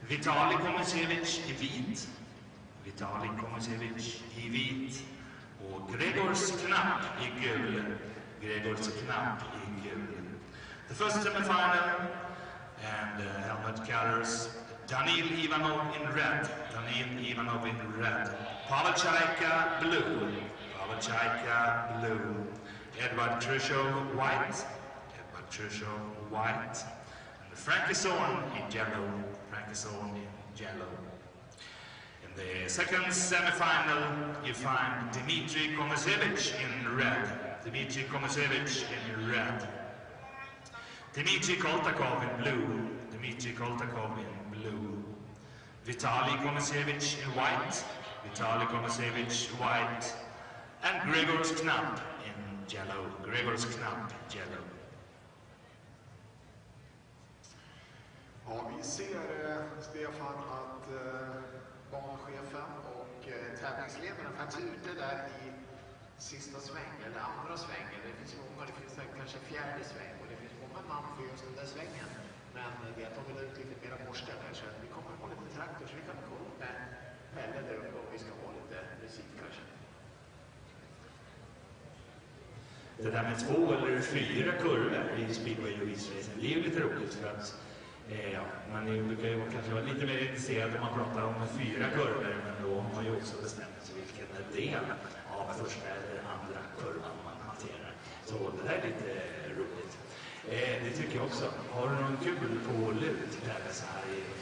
Vitalij Gomesevich i vit. Vitalij Gomesevich i vit. Och Gregors Knapp i gul. Gregors Knapp i gul. The first semifinal and uh, helmet colors Danil Ivanov in red. Danil Ivanov in red. Pavel Chaika blue. Pavel Chaika blue. Edward Khrushchev white. Edward Khrushchev white. And Frankie in yellow. Frankie in yellow. In the second semifinal, you find Dmitry Komisevich in red. Dmitry Komisevich in red. Dmitry Koltakov in blue. Dmitry Koltakov in blue. Vitaly Komisevich in white. Vitaly Komisevich white. And Gregors Knapp in yellow. Gregors Knapp yellow. Ja, vi ser, eh, Stefan, att eh, banchefen och eh, tävlingsledaren fanns är ute där i sista svängen, eller andra svängen. Det finns många, det finns kanske fjärde sväng och det finns många namn för just den där svängen. Men eh, vi har tagit de vill ha ut lite mera borstställningar så vi kommer att få lite traktor så vi kan gå upp med Pelle där uppe och vi ska ha lite musik kanske. Det där med två eller fyra kurvor i speedway och isracing, det är ju lite roligt för att eh, ja, man brukar ju kanske vara lite mer intresserad om man pratar om fyra kurvor, men då har man ju också bestämt sig vilken del av första eller andra kurvan man hanterar. Så det där är lite roligt. Eh, det tycker jag också. Har du någon kul på lut där så här i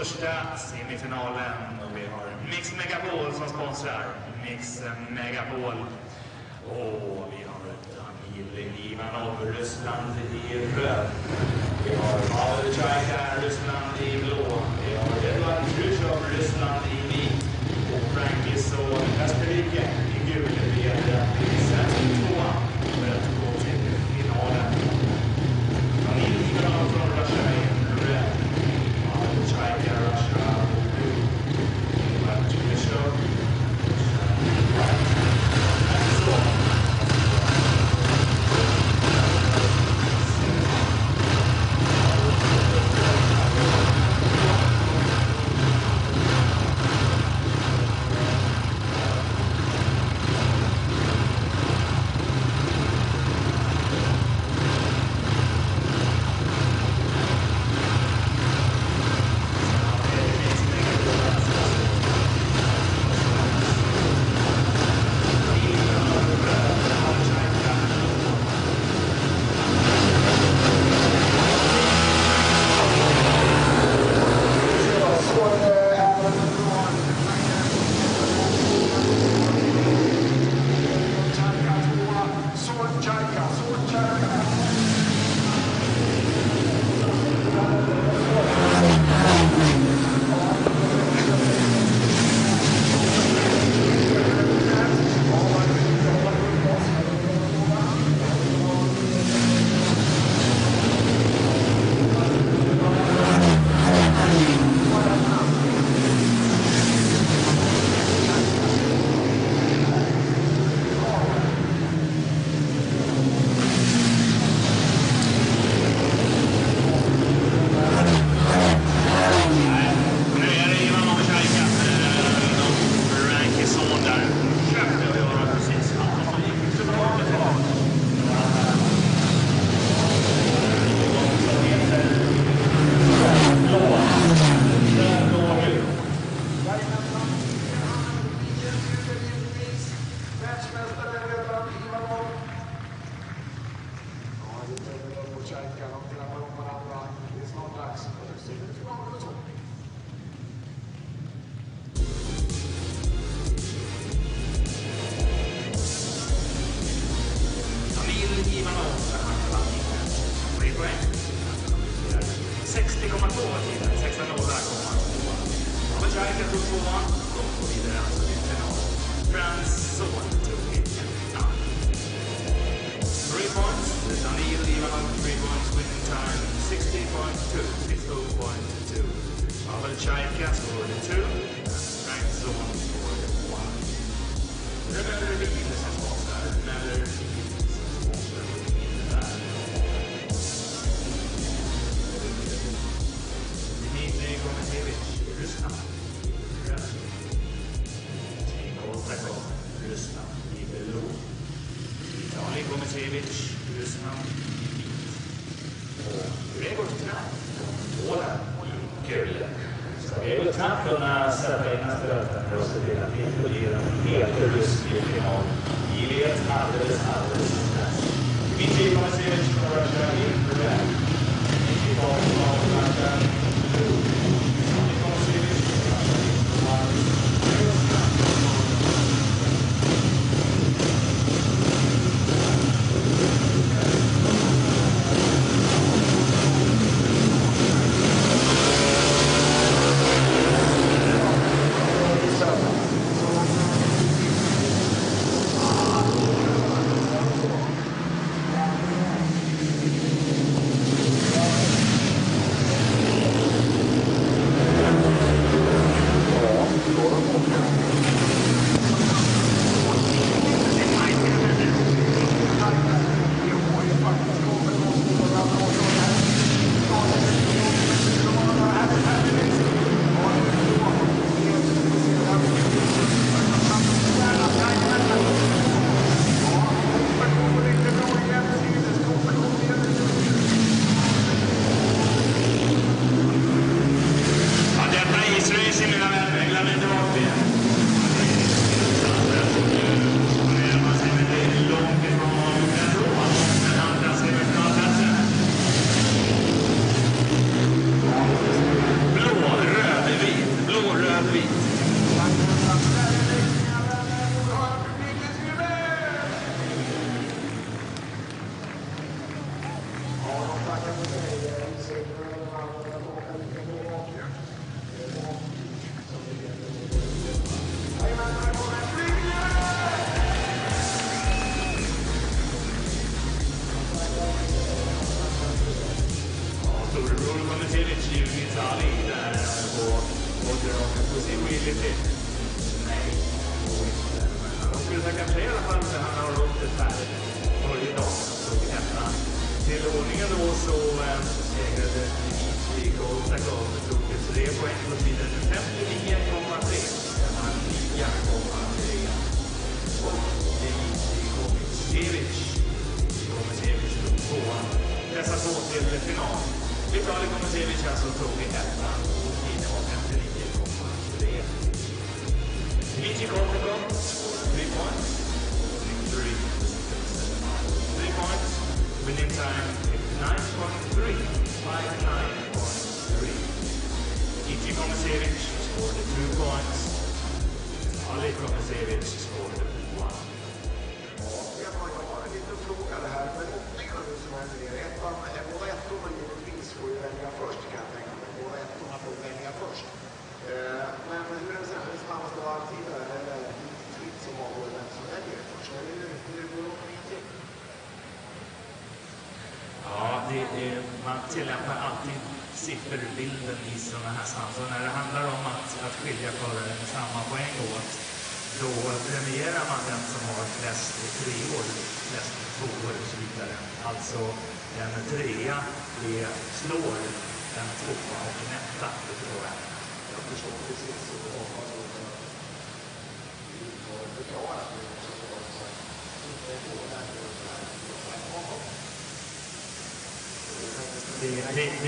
första semifinalen och vi har Mix Megapol som sponsrar. Mix Megapol. Och vi har Danil Ivanov, Ryssland i röd. Vi har Pavel Chayka, Ryssland i blå. Vi har Edward Khrushchev, Ryssland i vit. Och Frankie Saul, Österrike.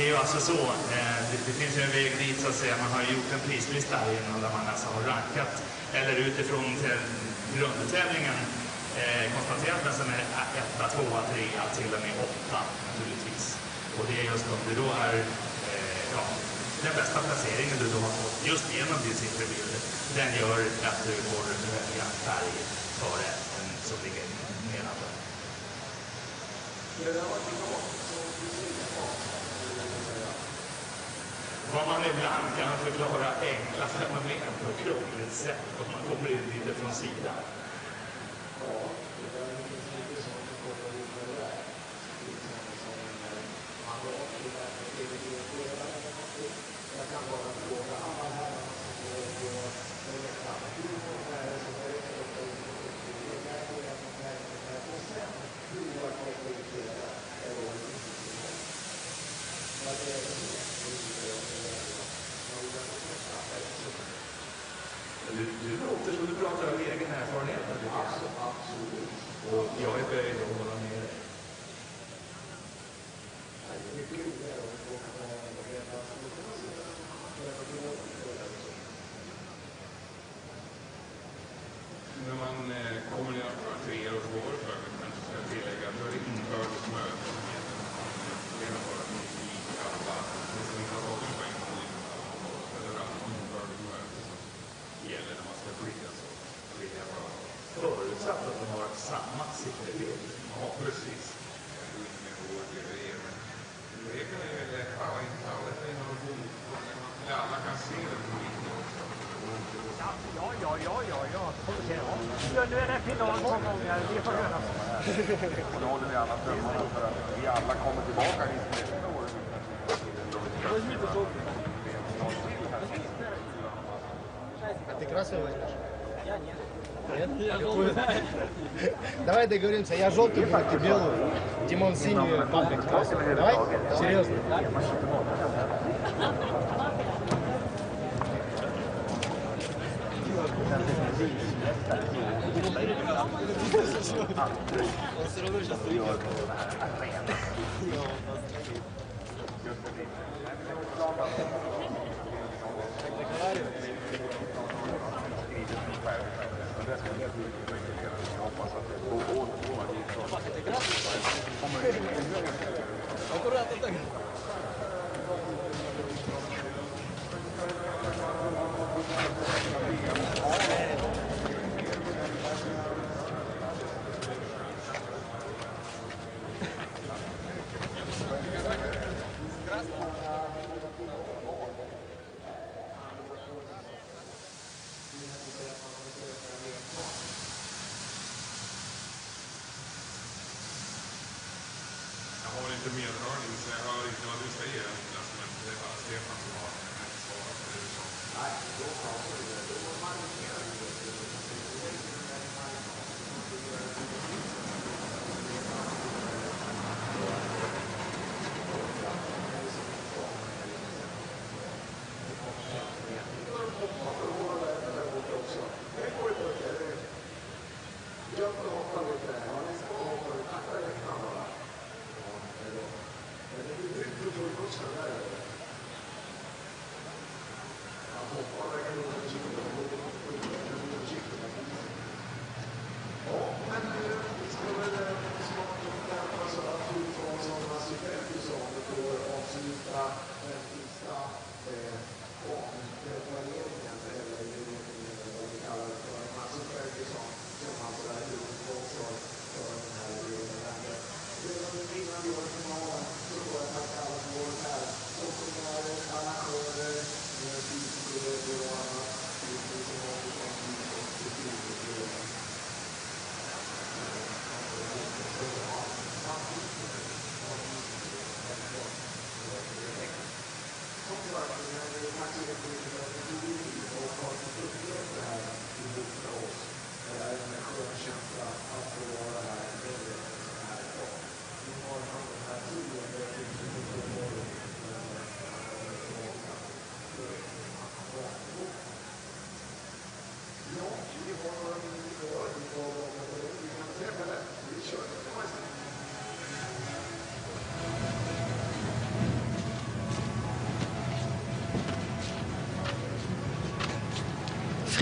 det är ju alltså så. Eh, det, det finns ju en väg dit så att säga. Man har ju gjort en prislista här innan där man alltså har rankat eller utifrån till grundtävlingen eh, konstaterat vem som är etta, tvåa, trea till och med åtta naturligtvis. Och det är just om det då är eh, ja, den bästa placeringen du då har fått just genom din sifferbild. Den gör att du får välja färg före den som ligger nedanför vad man ibland kan förklara enkla fenomen på krångligt sätt om man kommer in lite från sidan. договоримся, я желтый, ты белый, Димон синий. папик. Давай? Серьезно. Он все равно сейчас уйдет. inte meddragning så jag hör inte vad du säger nästan eftersom det är bara Stefan som har svarat på det du sa. Nej, då pratar vi. Då markerar vi det.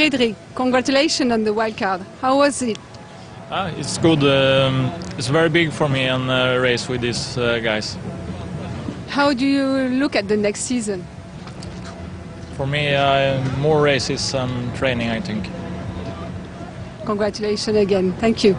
Fredrik, congratulations on the wild card. How was it? Ah, it's good. Um, it's very big for me and uh, race with these uh, guys. How do you look at the next season? For me, uh, more races and training, I think. Congratulations again. Thank you.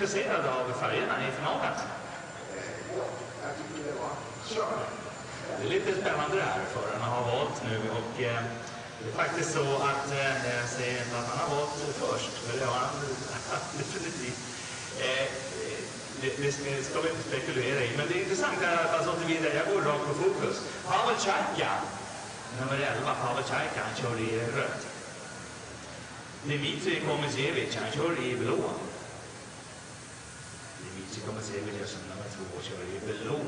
Intresserad av färgerna i finalen? Jag tycker det var. Det är lite spännande det här förarna har valt nu och eh, det är faktiskt så att eh, jag säger inte att han har valt först, för det har han definitivt. Eh, det, det ska, ska vi inte spekulera i, men det är intressant i alla fall vidare, jag går rakt på fokus. Pavel Chajka, nummer 11, Pavel Chajka, han kör i rött. Dmitrij Komisevic, han kör i blå. Dmitrij som nummer två kör i blå.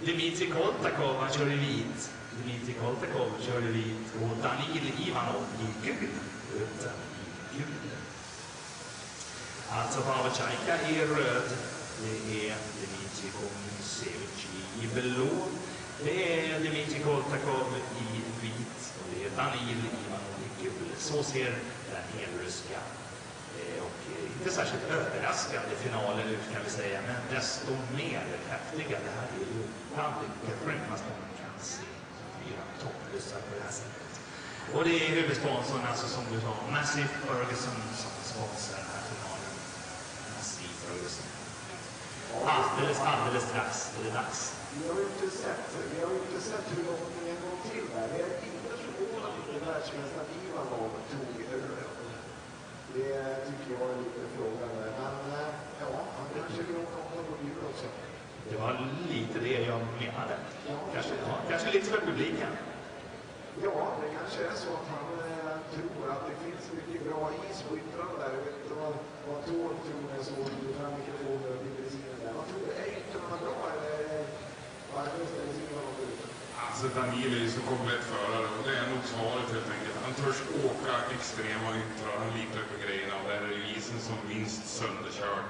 Dmitrij Koltakov, han kör i vit. Dmitrij Koltakov kör i vit. Och Danil Ivanov i gul. Utan i gul. Alltså Pavel Chajka i röd. Det är Dmitrij Komisevic i blå. Det är Dmitrij Koltakov i vit. Och det är Danil Ivanov i gul. Så ser den helryska Eh, och eh, inte särskilt överraskande finaler ut kan vi säga, men desto mer häftiga. Det här är ju bland grymmaste man kan se. Fyra toppryssar på det här sättet. Och det är huvudsponsorn, alltså som du sa, Massive Ferguson som sponsrar den här finalen. Massive Ferguson. Alldeles, alldeles strax är det dags. Vi har ju inte sett, vi har inte sett hur lottningen går till där. Det är inte förvånad att världsmästaren Ivanov tog. Det tycker jag är lite frågan där. Men eh, ja, han kanske vill åka om på jul också. Det var lite det jag menade. Kanske, ja, kanske lite för publiken. Ja, det kanske är så att han eh, tror att det finns mycket bra is på yttrarna där. Jag vet inte vad, vad Tord tror när jag såg fram mikrofonen och bensinen där. Vad tror du? Är yttrarna bra eller varför ställer sig Ivanov ut? Alltså är ju så komplett förare och det är nog svaret helt enkelt. Han törs åka extrema yttrar, han litar på grejerna och där är ju isen som minst sönderkörd.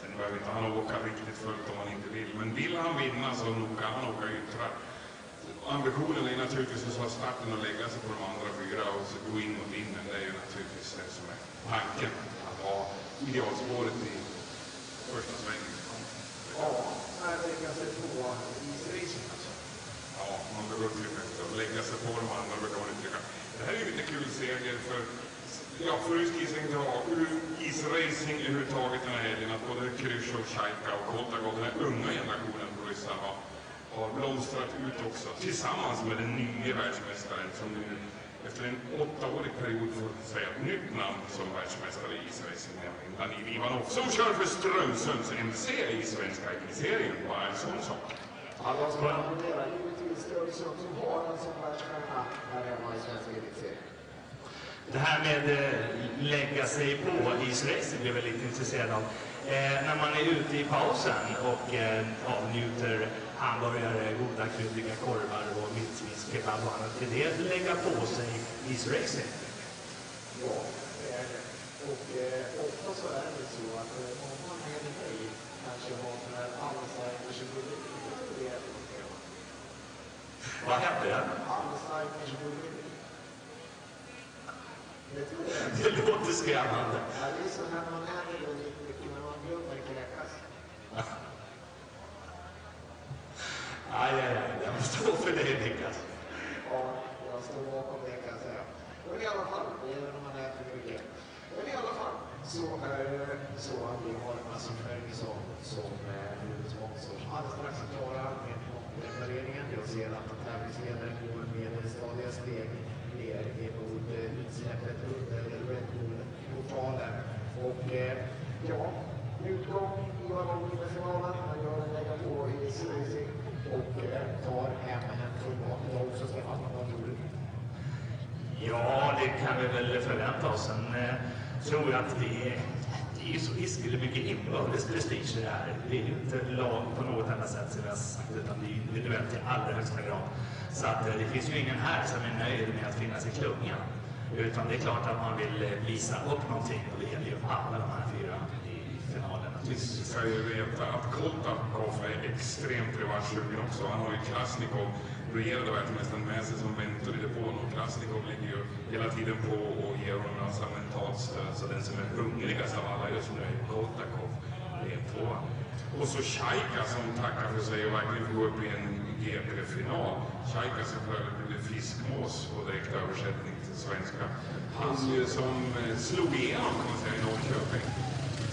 Sen behöver inte han åka riktigt fullt om han inte vill, men vill han vinna så nog kan han åka yttrar. Ambitionen är naturligtvis att slå starten och lägga sig på de andra fyra och så gå in och vinna. Det är ju naturligtvis det som är tanken. Att ha idealspåret i första svängen. Ja, nej, lägga sig på. Ja, man behöver uttrycka. Lägga sig på de andra brukar man uttrycka. Det här är ju lite kul seger för Ja, för isracing överhuvudtaget den här helgen. Att både Krysjtjo, Tjajka och Kotago, den här unga generationen på ryssar har, har blomstrat ut också. Tillsammans med den nye världsmästaren som nu efter en åttaårig period får säga ett nytt namn som världsmästare i isracing, nämligen Danil Ivanov, som kör för Strömsunds MC i Svenska serien Bara en sån sak. Alla ska Strömsund som har en sån världsstjärna här hemma i svenska elitserien. Det här med eh, lägga sig på i racing blir jag väldigt intresserad av. Eh, när man är ute i pausen och eh, avnjuter hamburgare, goda kryddiga korvar och vildsvins, kebab och annat. Är det att lägga på sig isracing? Ja, det är det. Och eh, ofta så är det så att eh, många med mig kanske har sån här Alzheimers och bulimi. Jag tror det är ett tema. Vad hände den? Det låter skrämmande. Ja, det är så när man äter lite mycket, men man glömmer kräkas. Aj, aj, aj. Den stå för dig, Niklas. Ja, jag står bakom det kan jag säga. Men i alla fall, det är när man äter mycket. Men i alla fall så är det så att vi har en massa människor som eh, är huvudsponsor. Alldeles strax klara med. Jag ser att tävlingsledaren går med stadiga steg ner emot eh, utsläppet under eh, Red Bull-portalen. Och eh, ja, utgång i vinner. Han gör en lägga på i Racing och eh, tar hem en fullmat. Det också Stefan, vad tror du? Ja, det kan vi väl förvänta oss. Sen eh, tror jag att det det är så hiskelig mycket inbördes prestige i det här. Det är ju inte lag på något annat sätt som jag sagt, utan det är individuellt i allra högsta grad. Så att eh, det finns ju ingen här som är nöjd med att finnas i klungan. Utan det är klart att man vill eh, visa upp någonting och det gäller ju alla de här fyra i finalen Vi ska ju veta att Koltakov är extremt revanschsugen också. Han har ju Krasnikov, regerande världsmästaren, med sig som mentor i depån. Och Krasnikov ligger ju hela tiden på och ger honom massa mentalt stöd. Så den som är hungrigast av alla just nu är Koltakov. Det är tvåan. Och så Shaika som tackar för sig och verkligen får gå upp i en GP-final. Shaika som för övrigt blev fiskmås på direkt översättning till svenska. Han ju som eh, slog igenom kan man säga i Norrköping.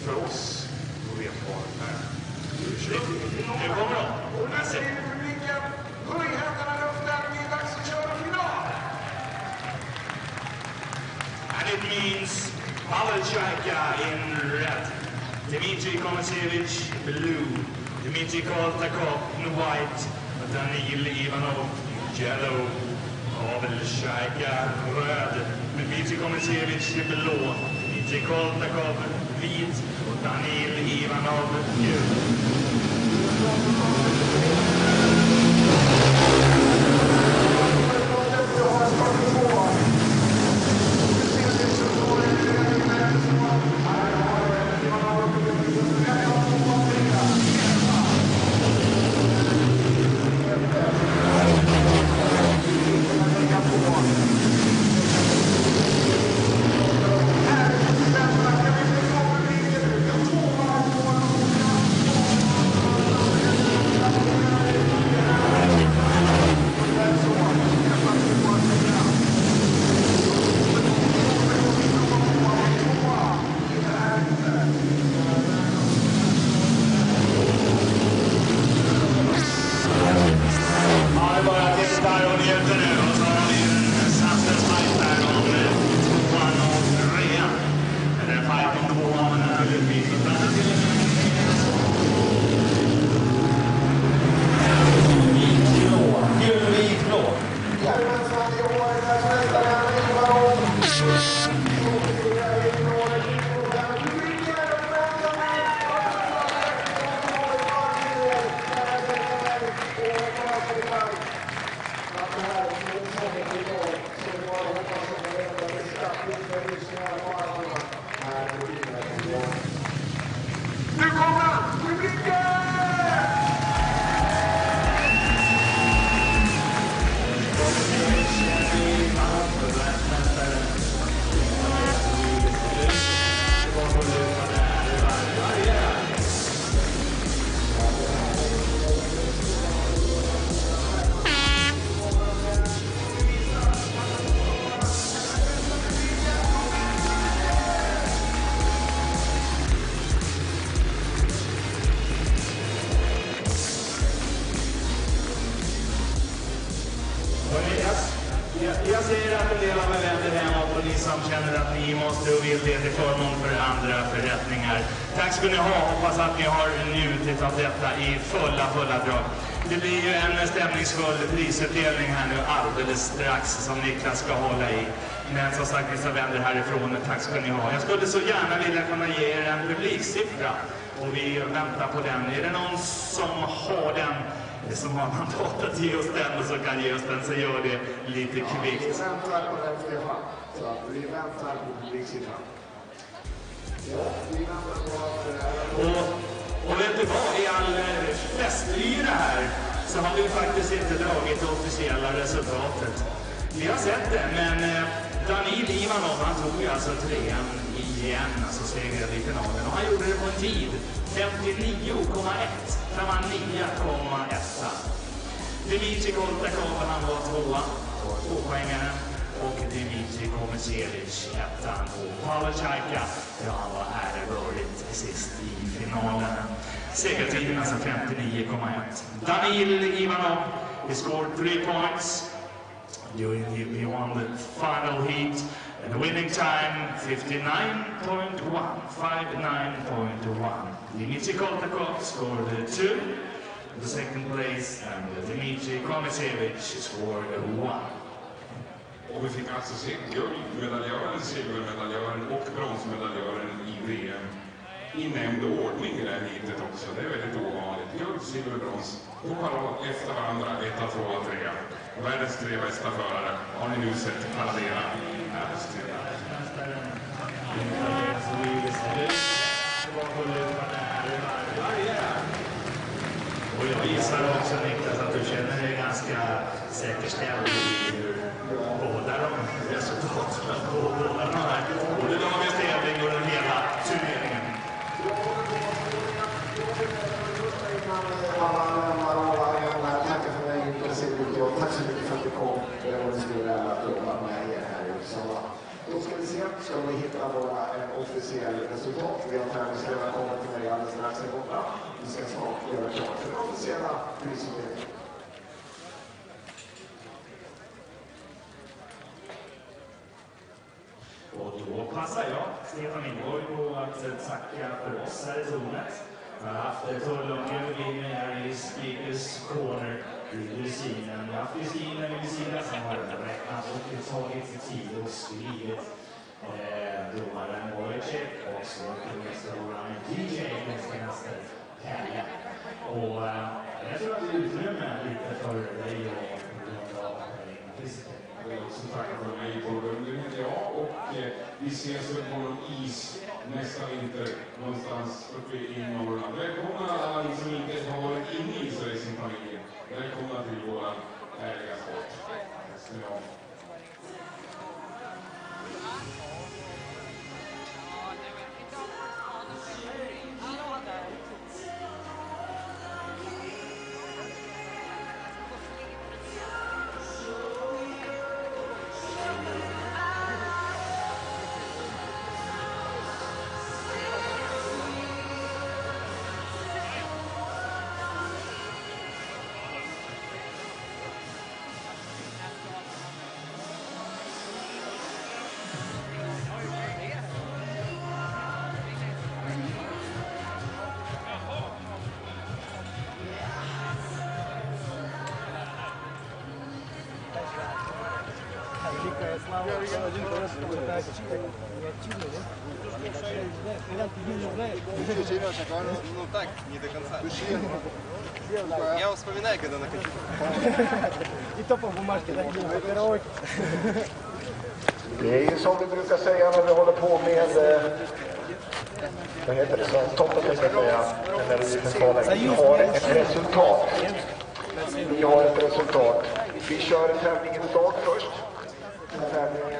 För oss på V-paret här. Nu kommer de. Och nu säger publiken, höj händerna i luften, det är dags att köra final! And it means Pavel Chaika in red, Dmitry Komasevich blue, Dmitry Koltakov in white, Danil Ivanov yellow, Pavel Chaika röd, Dmitry Komasevich blå, Dmitry Koltakov vit och Danil Ivanov gul. Som Niklas ska hålla i. Men som sagt, vissa vänner härifrån, tack ska ni ha. Jag skulle så gärna vilja kunna ge er en publiksiffra och vi väntar på den. Är det någon som har den? Som har mandat att ge oss den och som kan ge oss den, så gör det lite Vi kvickt. väntar på den, Stefan. Så att vi väntar på publiksiffran. Ja, vi väntar på att... eh, Och, och vet du vad? I all eh, festyra här så har vi faktiskt inte dragit det officiella resultatet. Vi har sett det, men eh, Danil Ivanov, han tog ju alltså trean igen, alltså segrade i finalen. Och han gjorde det på en tid, 59,1. Han var 9,1. Dimitri Koltakov, han var tvåa, tvåpoängaren. Och Dimitri Komisevic ettan. Och Pavel Tjajka. ja han var ärevördigt sist i finalen. Segertiden alltså 59,1. Danil Ivanov, he scored three points. During the, he won the final heat. And winning time 59.1. 59.1. Dmitry Koltakov scored two. The second place, and Dmitry Komisevic scored one. Och vi fick alltså se guldmedaljören, silvermedaljören och bronsmedaljören i VM i nämnd ordning i det här heatet också. Det är väldigt ovanligt. Guld, silver, brons på parad efter varandra, etta, tvåa, trea. Världens tre bästa förare. Har ni nu sett paradera här hos Och jag gissar också Niklas att du känner dig ganska säkerställd. for Что, Сережа, говорю, ну так, не до конца. Я вспоминаю, когда накачу. И то по бумажке, так не караоке. Det är ju som vi brukar säga när vi håller på med, eh, vad heter det, Svensktoppen brukar jag säga, eller vi förtalar, vi har ett resultat. Vi har ett resultat. Vi kör tävlingen idag först. Tävlingen idag.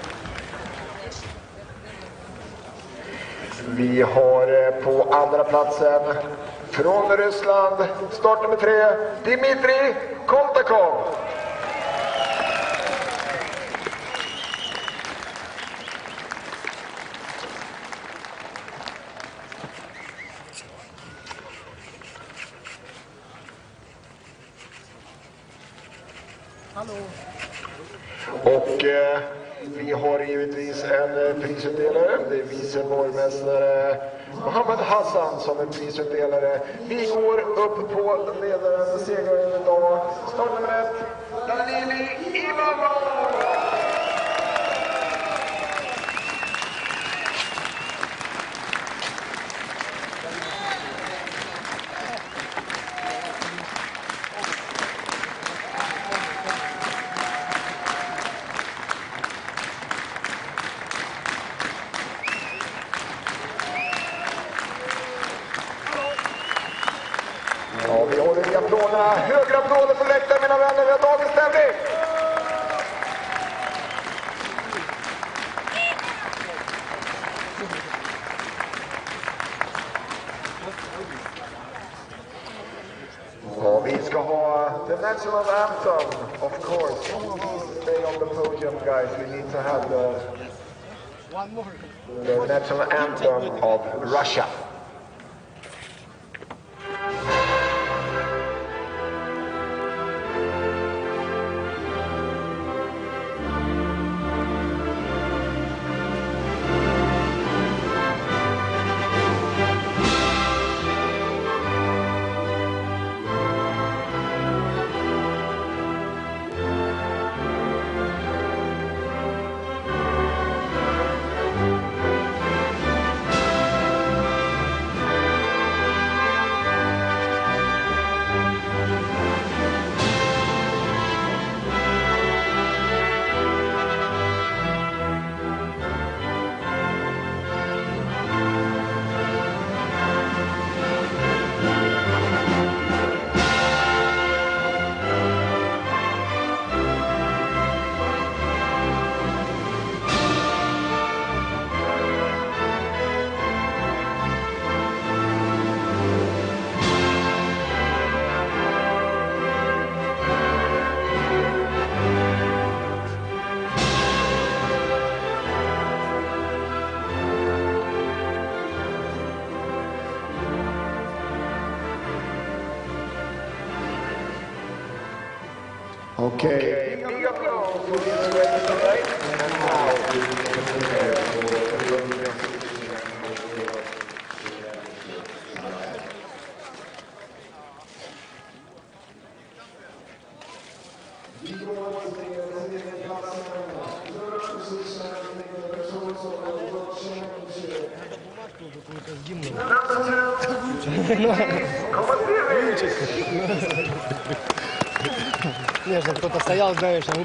Vi har eh, på andra platsen från Ryssland, startnummer tre, Dimitri Koltakov. National anthem of Russia.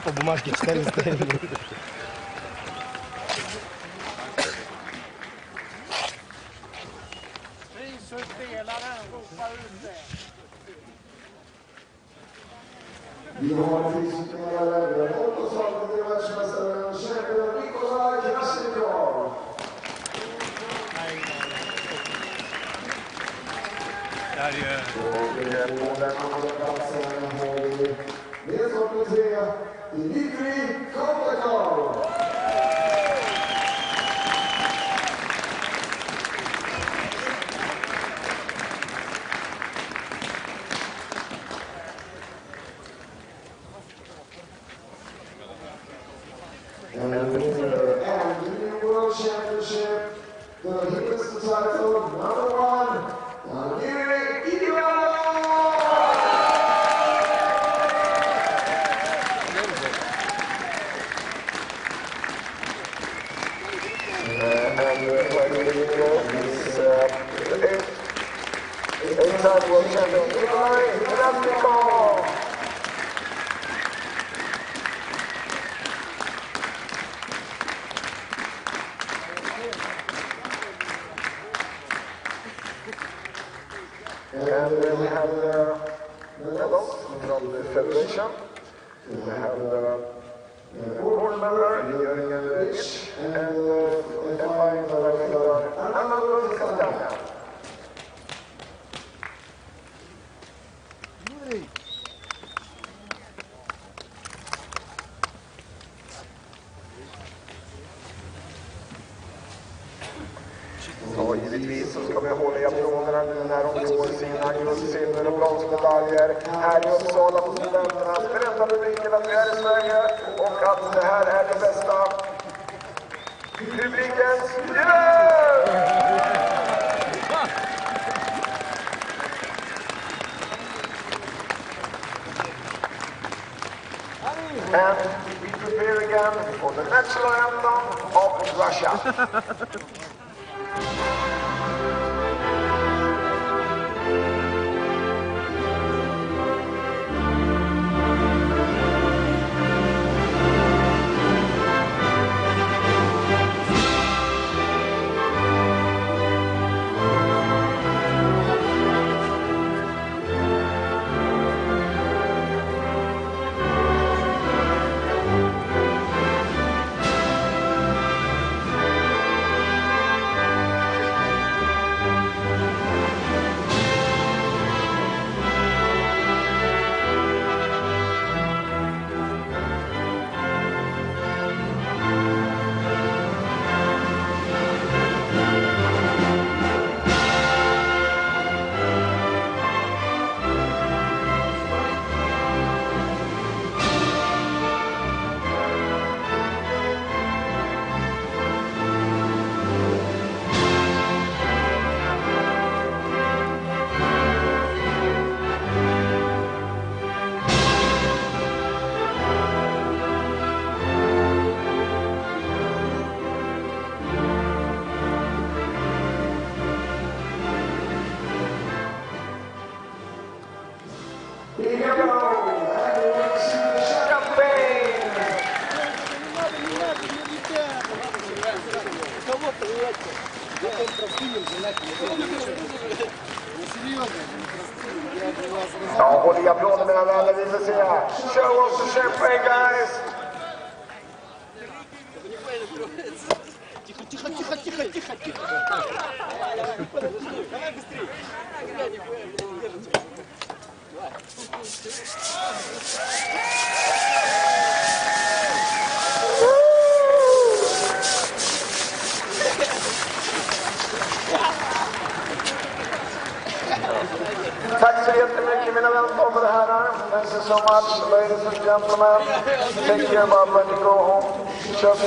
по бумажке встали, встали.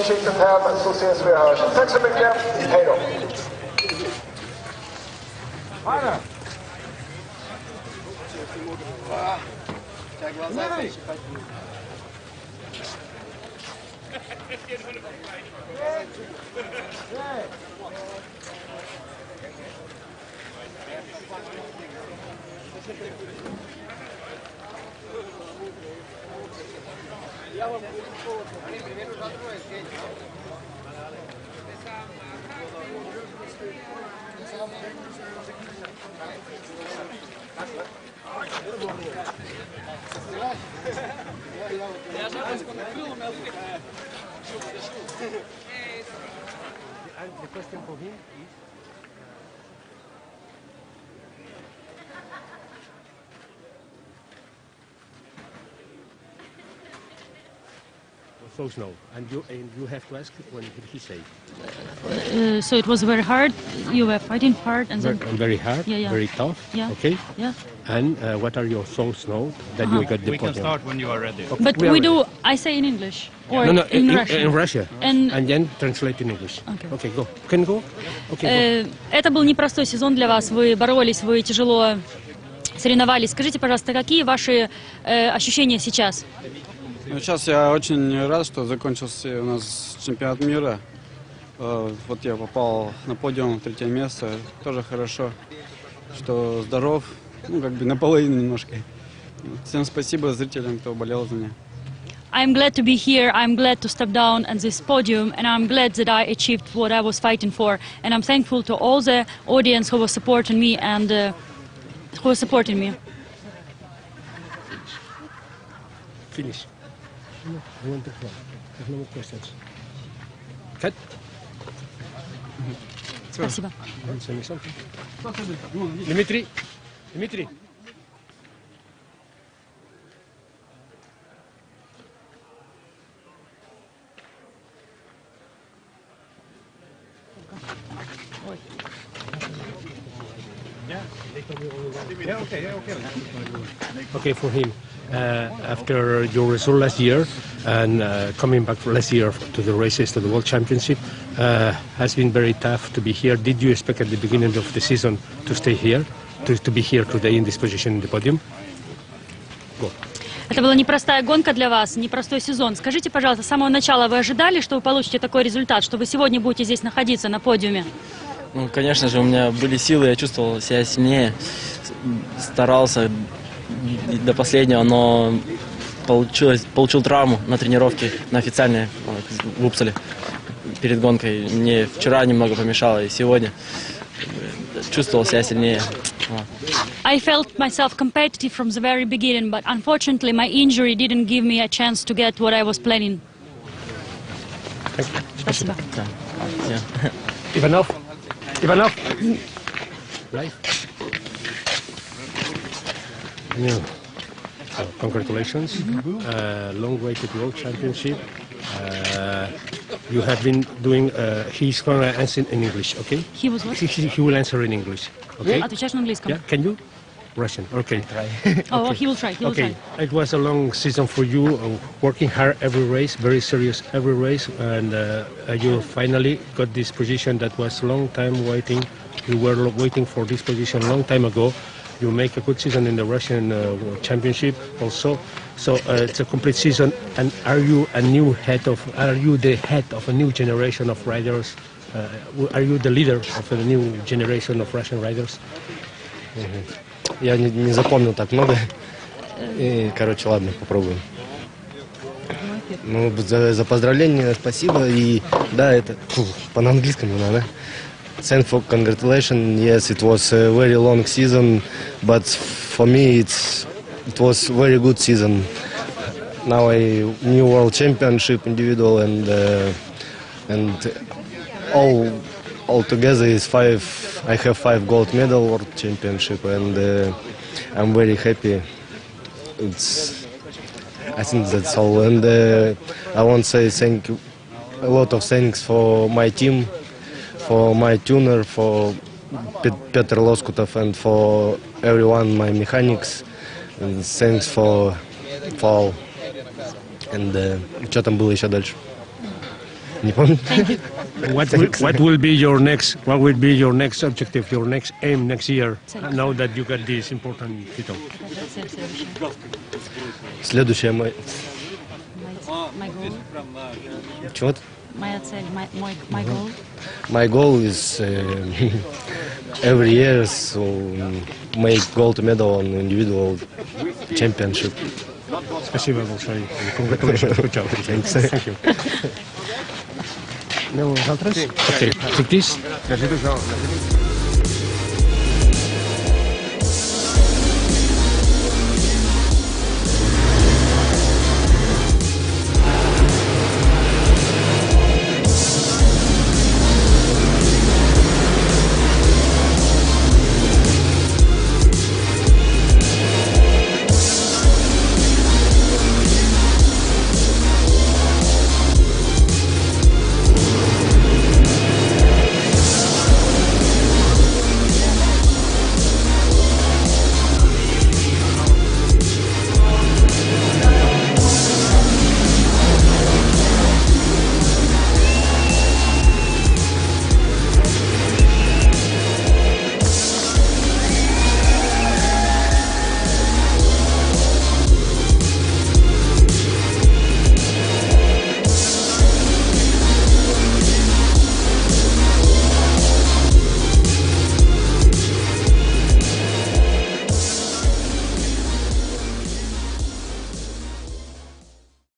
Thank you, Ham, så So snow, and you and you have to ask when he say? Uh, so it was very hard. You were fighting hard, and Very, then very hard, Yeah, yeah. very tough. Yeah. Okay. Yeah. And uh, what are your songs now that Uh-huh. you got the We can start when you are ready. Okay, But we ready. do. I say in English or no, no, in, Russian. In Russia. And- and then translate in English. Okay. Okay, go. Can go. Okay. Э, Это был непростой сезон для вас. Вы боролись, вы тяжело соревновались. Скажите, пожалуйста, какие ваши э, ощущения сейчас? Ну, сейчас я очень рад, что закончился у нас чемпионат мира. Э, Вот я попал на подиум, третье место. Тоже хорошо, что здоров, ну, как бы наполовину немножко. Всем спасибо зрителям, кто болел за меня. I'm glad to be here. I'm glad to step down at this podium, and I'm glad that I achieved what I was fighting for. And I'm thankful to all the audience who was supporting me and uh, who was supporting me. Finish. No, I want to play. There's no more questions. Cut. Спасибо. Want to say me something? Dimitri. Dimitri. Yeah, okay, yeah, okay. Okay, for him, uh, After your result last year and uh, coming back last year to the races to the World Championship, uh, has been very tough to be here. Did you expect at the beginning of the season to stay here, to, to be here today in this position in the podium? Go. Это была непростая гонка для вас, непростой сезон. Скажите, пожалуйста, с самого начала вы ожидали, что вы получите такой результат, что вы сегодня будете здесь находиться на подиуме? Ну, конечно же, у меня были силы, я чувствовал себя сильнее, старался до последнего, но получилось, получил травму на тренировке, на официальной вот, в Упсале перед гонкой. Мне вчера немного помешало, и сегодня чувствовал себя сильнее. I felt myself competitive from the very beginning, but unfortunately my injury didn't give me a chance to get what I was planning. Спасибо. Ivanov. Ivanov. Right. Yeah. So, congratulations. Uh, long-awaited World Championship. Uh, you have been doing. Uh, he's going to answer in English, okay? He was what? He, he, he will answer in English, okay? Отвечаешь на английском. Yeah, can you? Russian, okay. Oh, he will try, he will okay. try. It was a long season for you, uh, working hard every race, very serious every race, and uh, uh, you finally got this position that was long time waiting. You were lo- waiting for this position long time ago. You make a good season in the Russian uh, World Championship also. So uh, it's a complete season. And are you a new head of? Are you the head of a new generation of riders? Uh, w- are you the leader of a new generation of Russian riders? Мгм. Я не, не запомнил так много. И, короче, ладно, попробуем. Ну, за, за поздравления спасибо. И да, это фу, по-английскому надо. Thanks for congratulations. Yes, it was a very long season, but for me it's it was very good season. Now I new world championship individual and uh, and all all together is five. I have five gold medal world championship and uh, I'm very happy. It's I think that's all. And uh, I want to say thank you, a lot of thanks for my team, for my tuner, for Pet- Petr Loskutov, and for everyone, my mechanics. And thanks for, for all. And uh, что там было еще дальше? Не помню. What will, what will be your next what will be your next objective, your next aim next year? Now that you got this important title. Следующее мой... My goal. Чего? Моя цель, my, мой, my goal. My goal is uh, every year to make gold medal on individual championship. Спасибо большое. Congratulations. Good job. Thanks. Thank you. No, Valtras?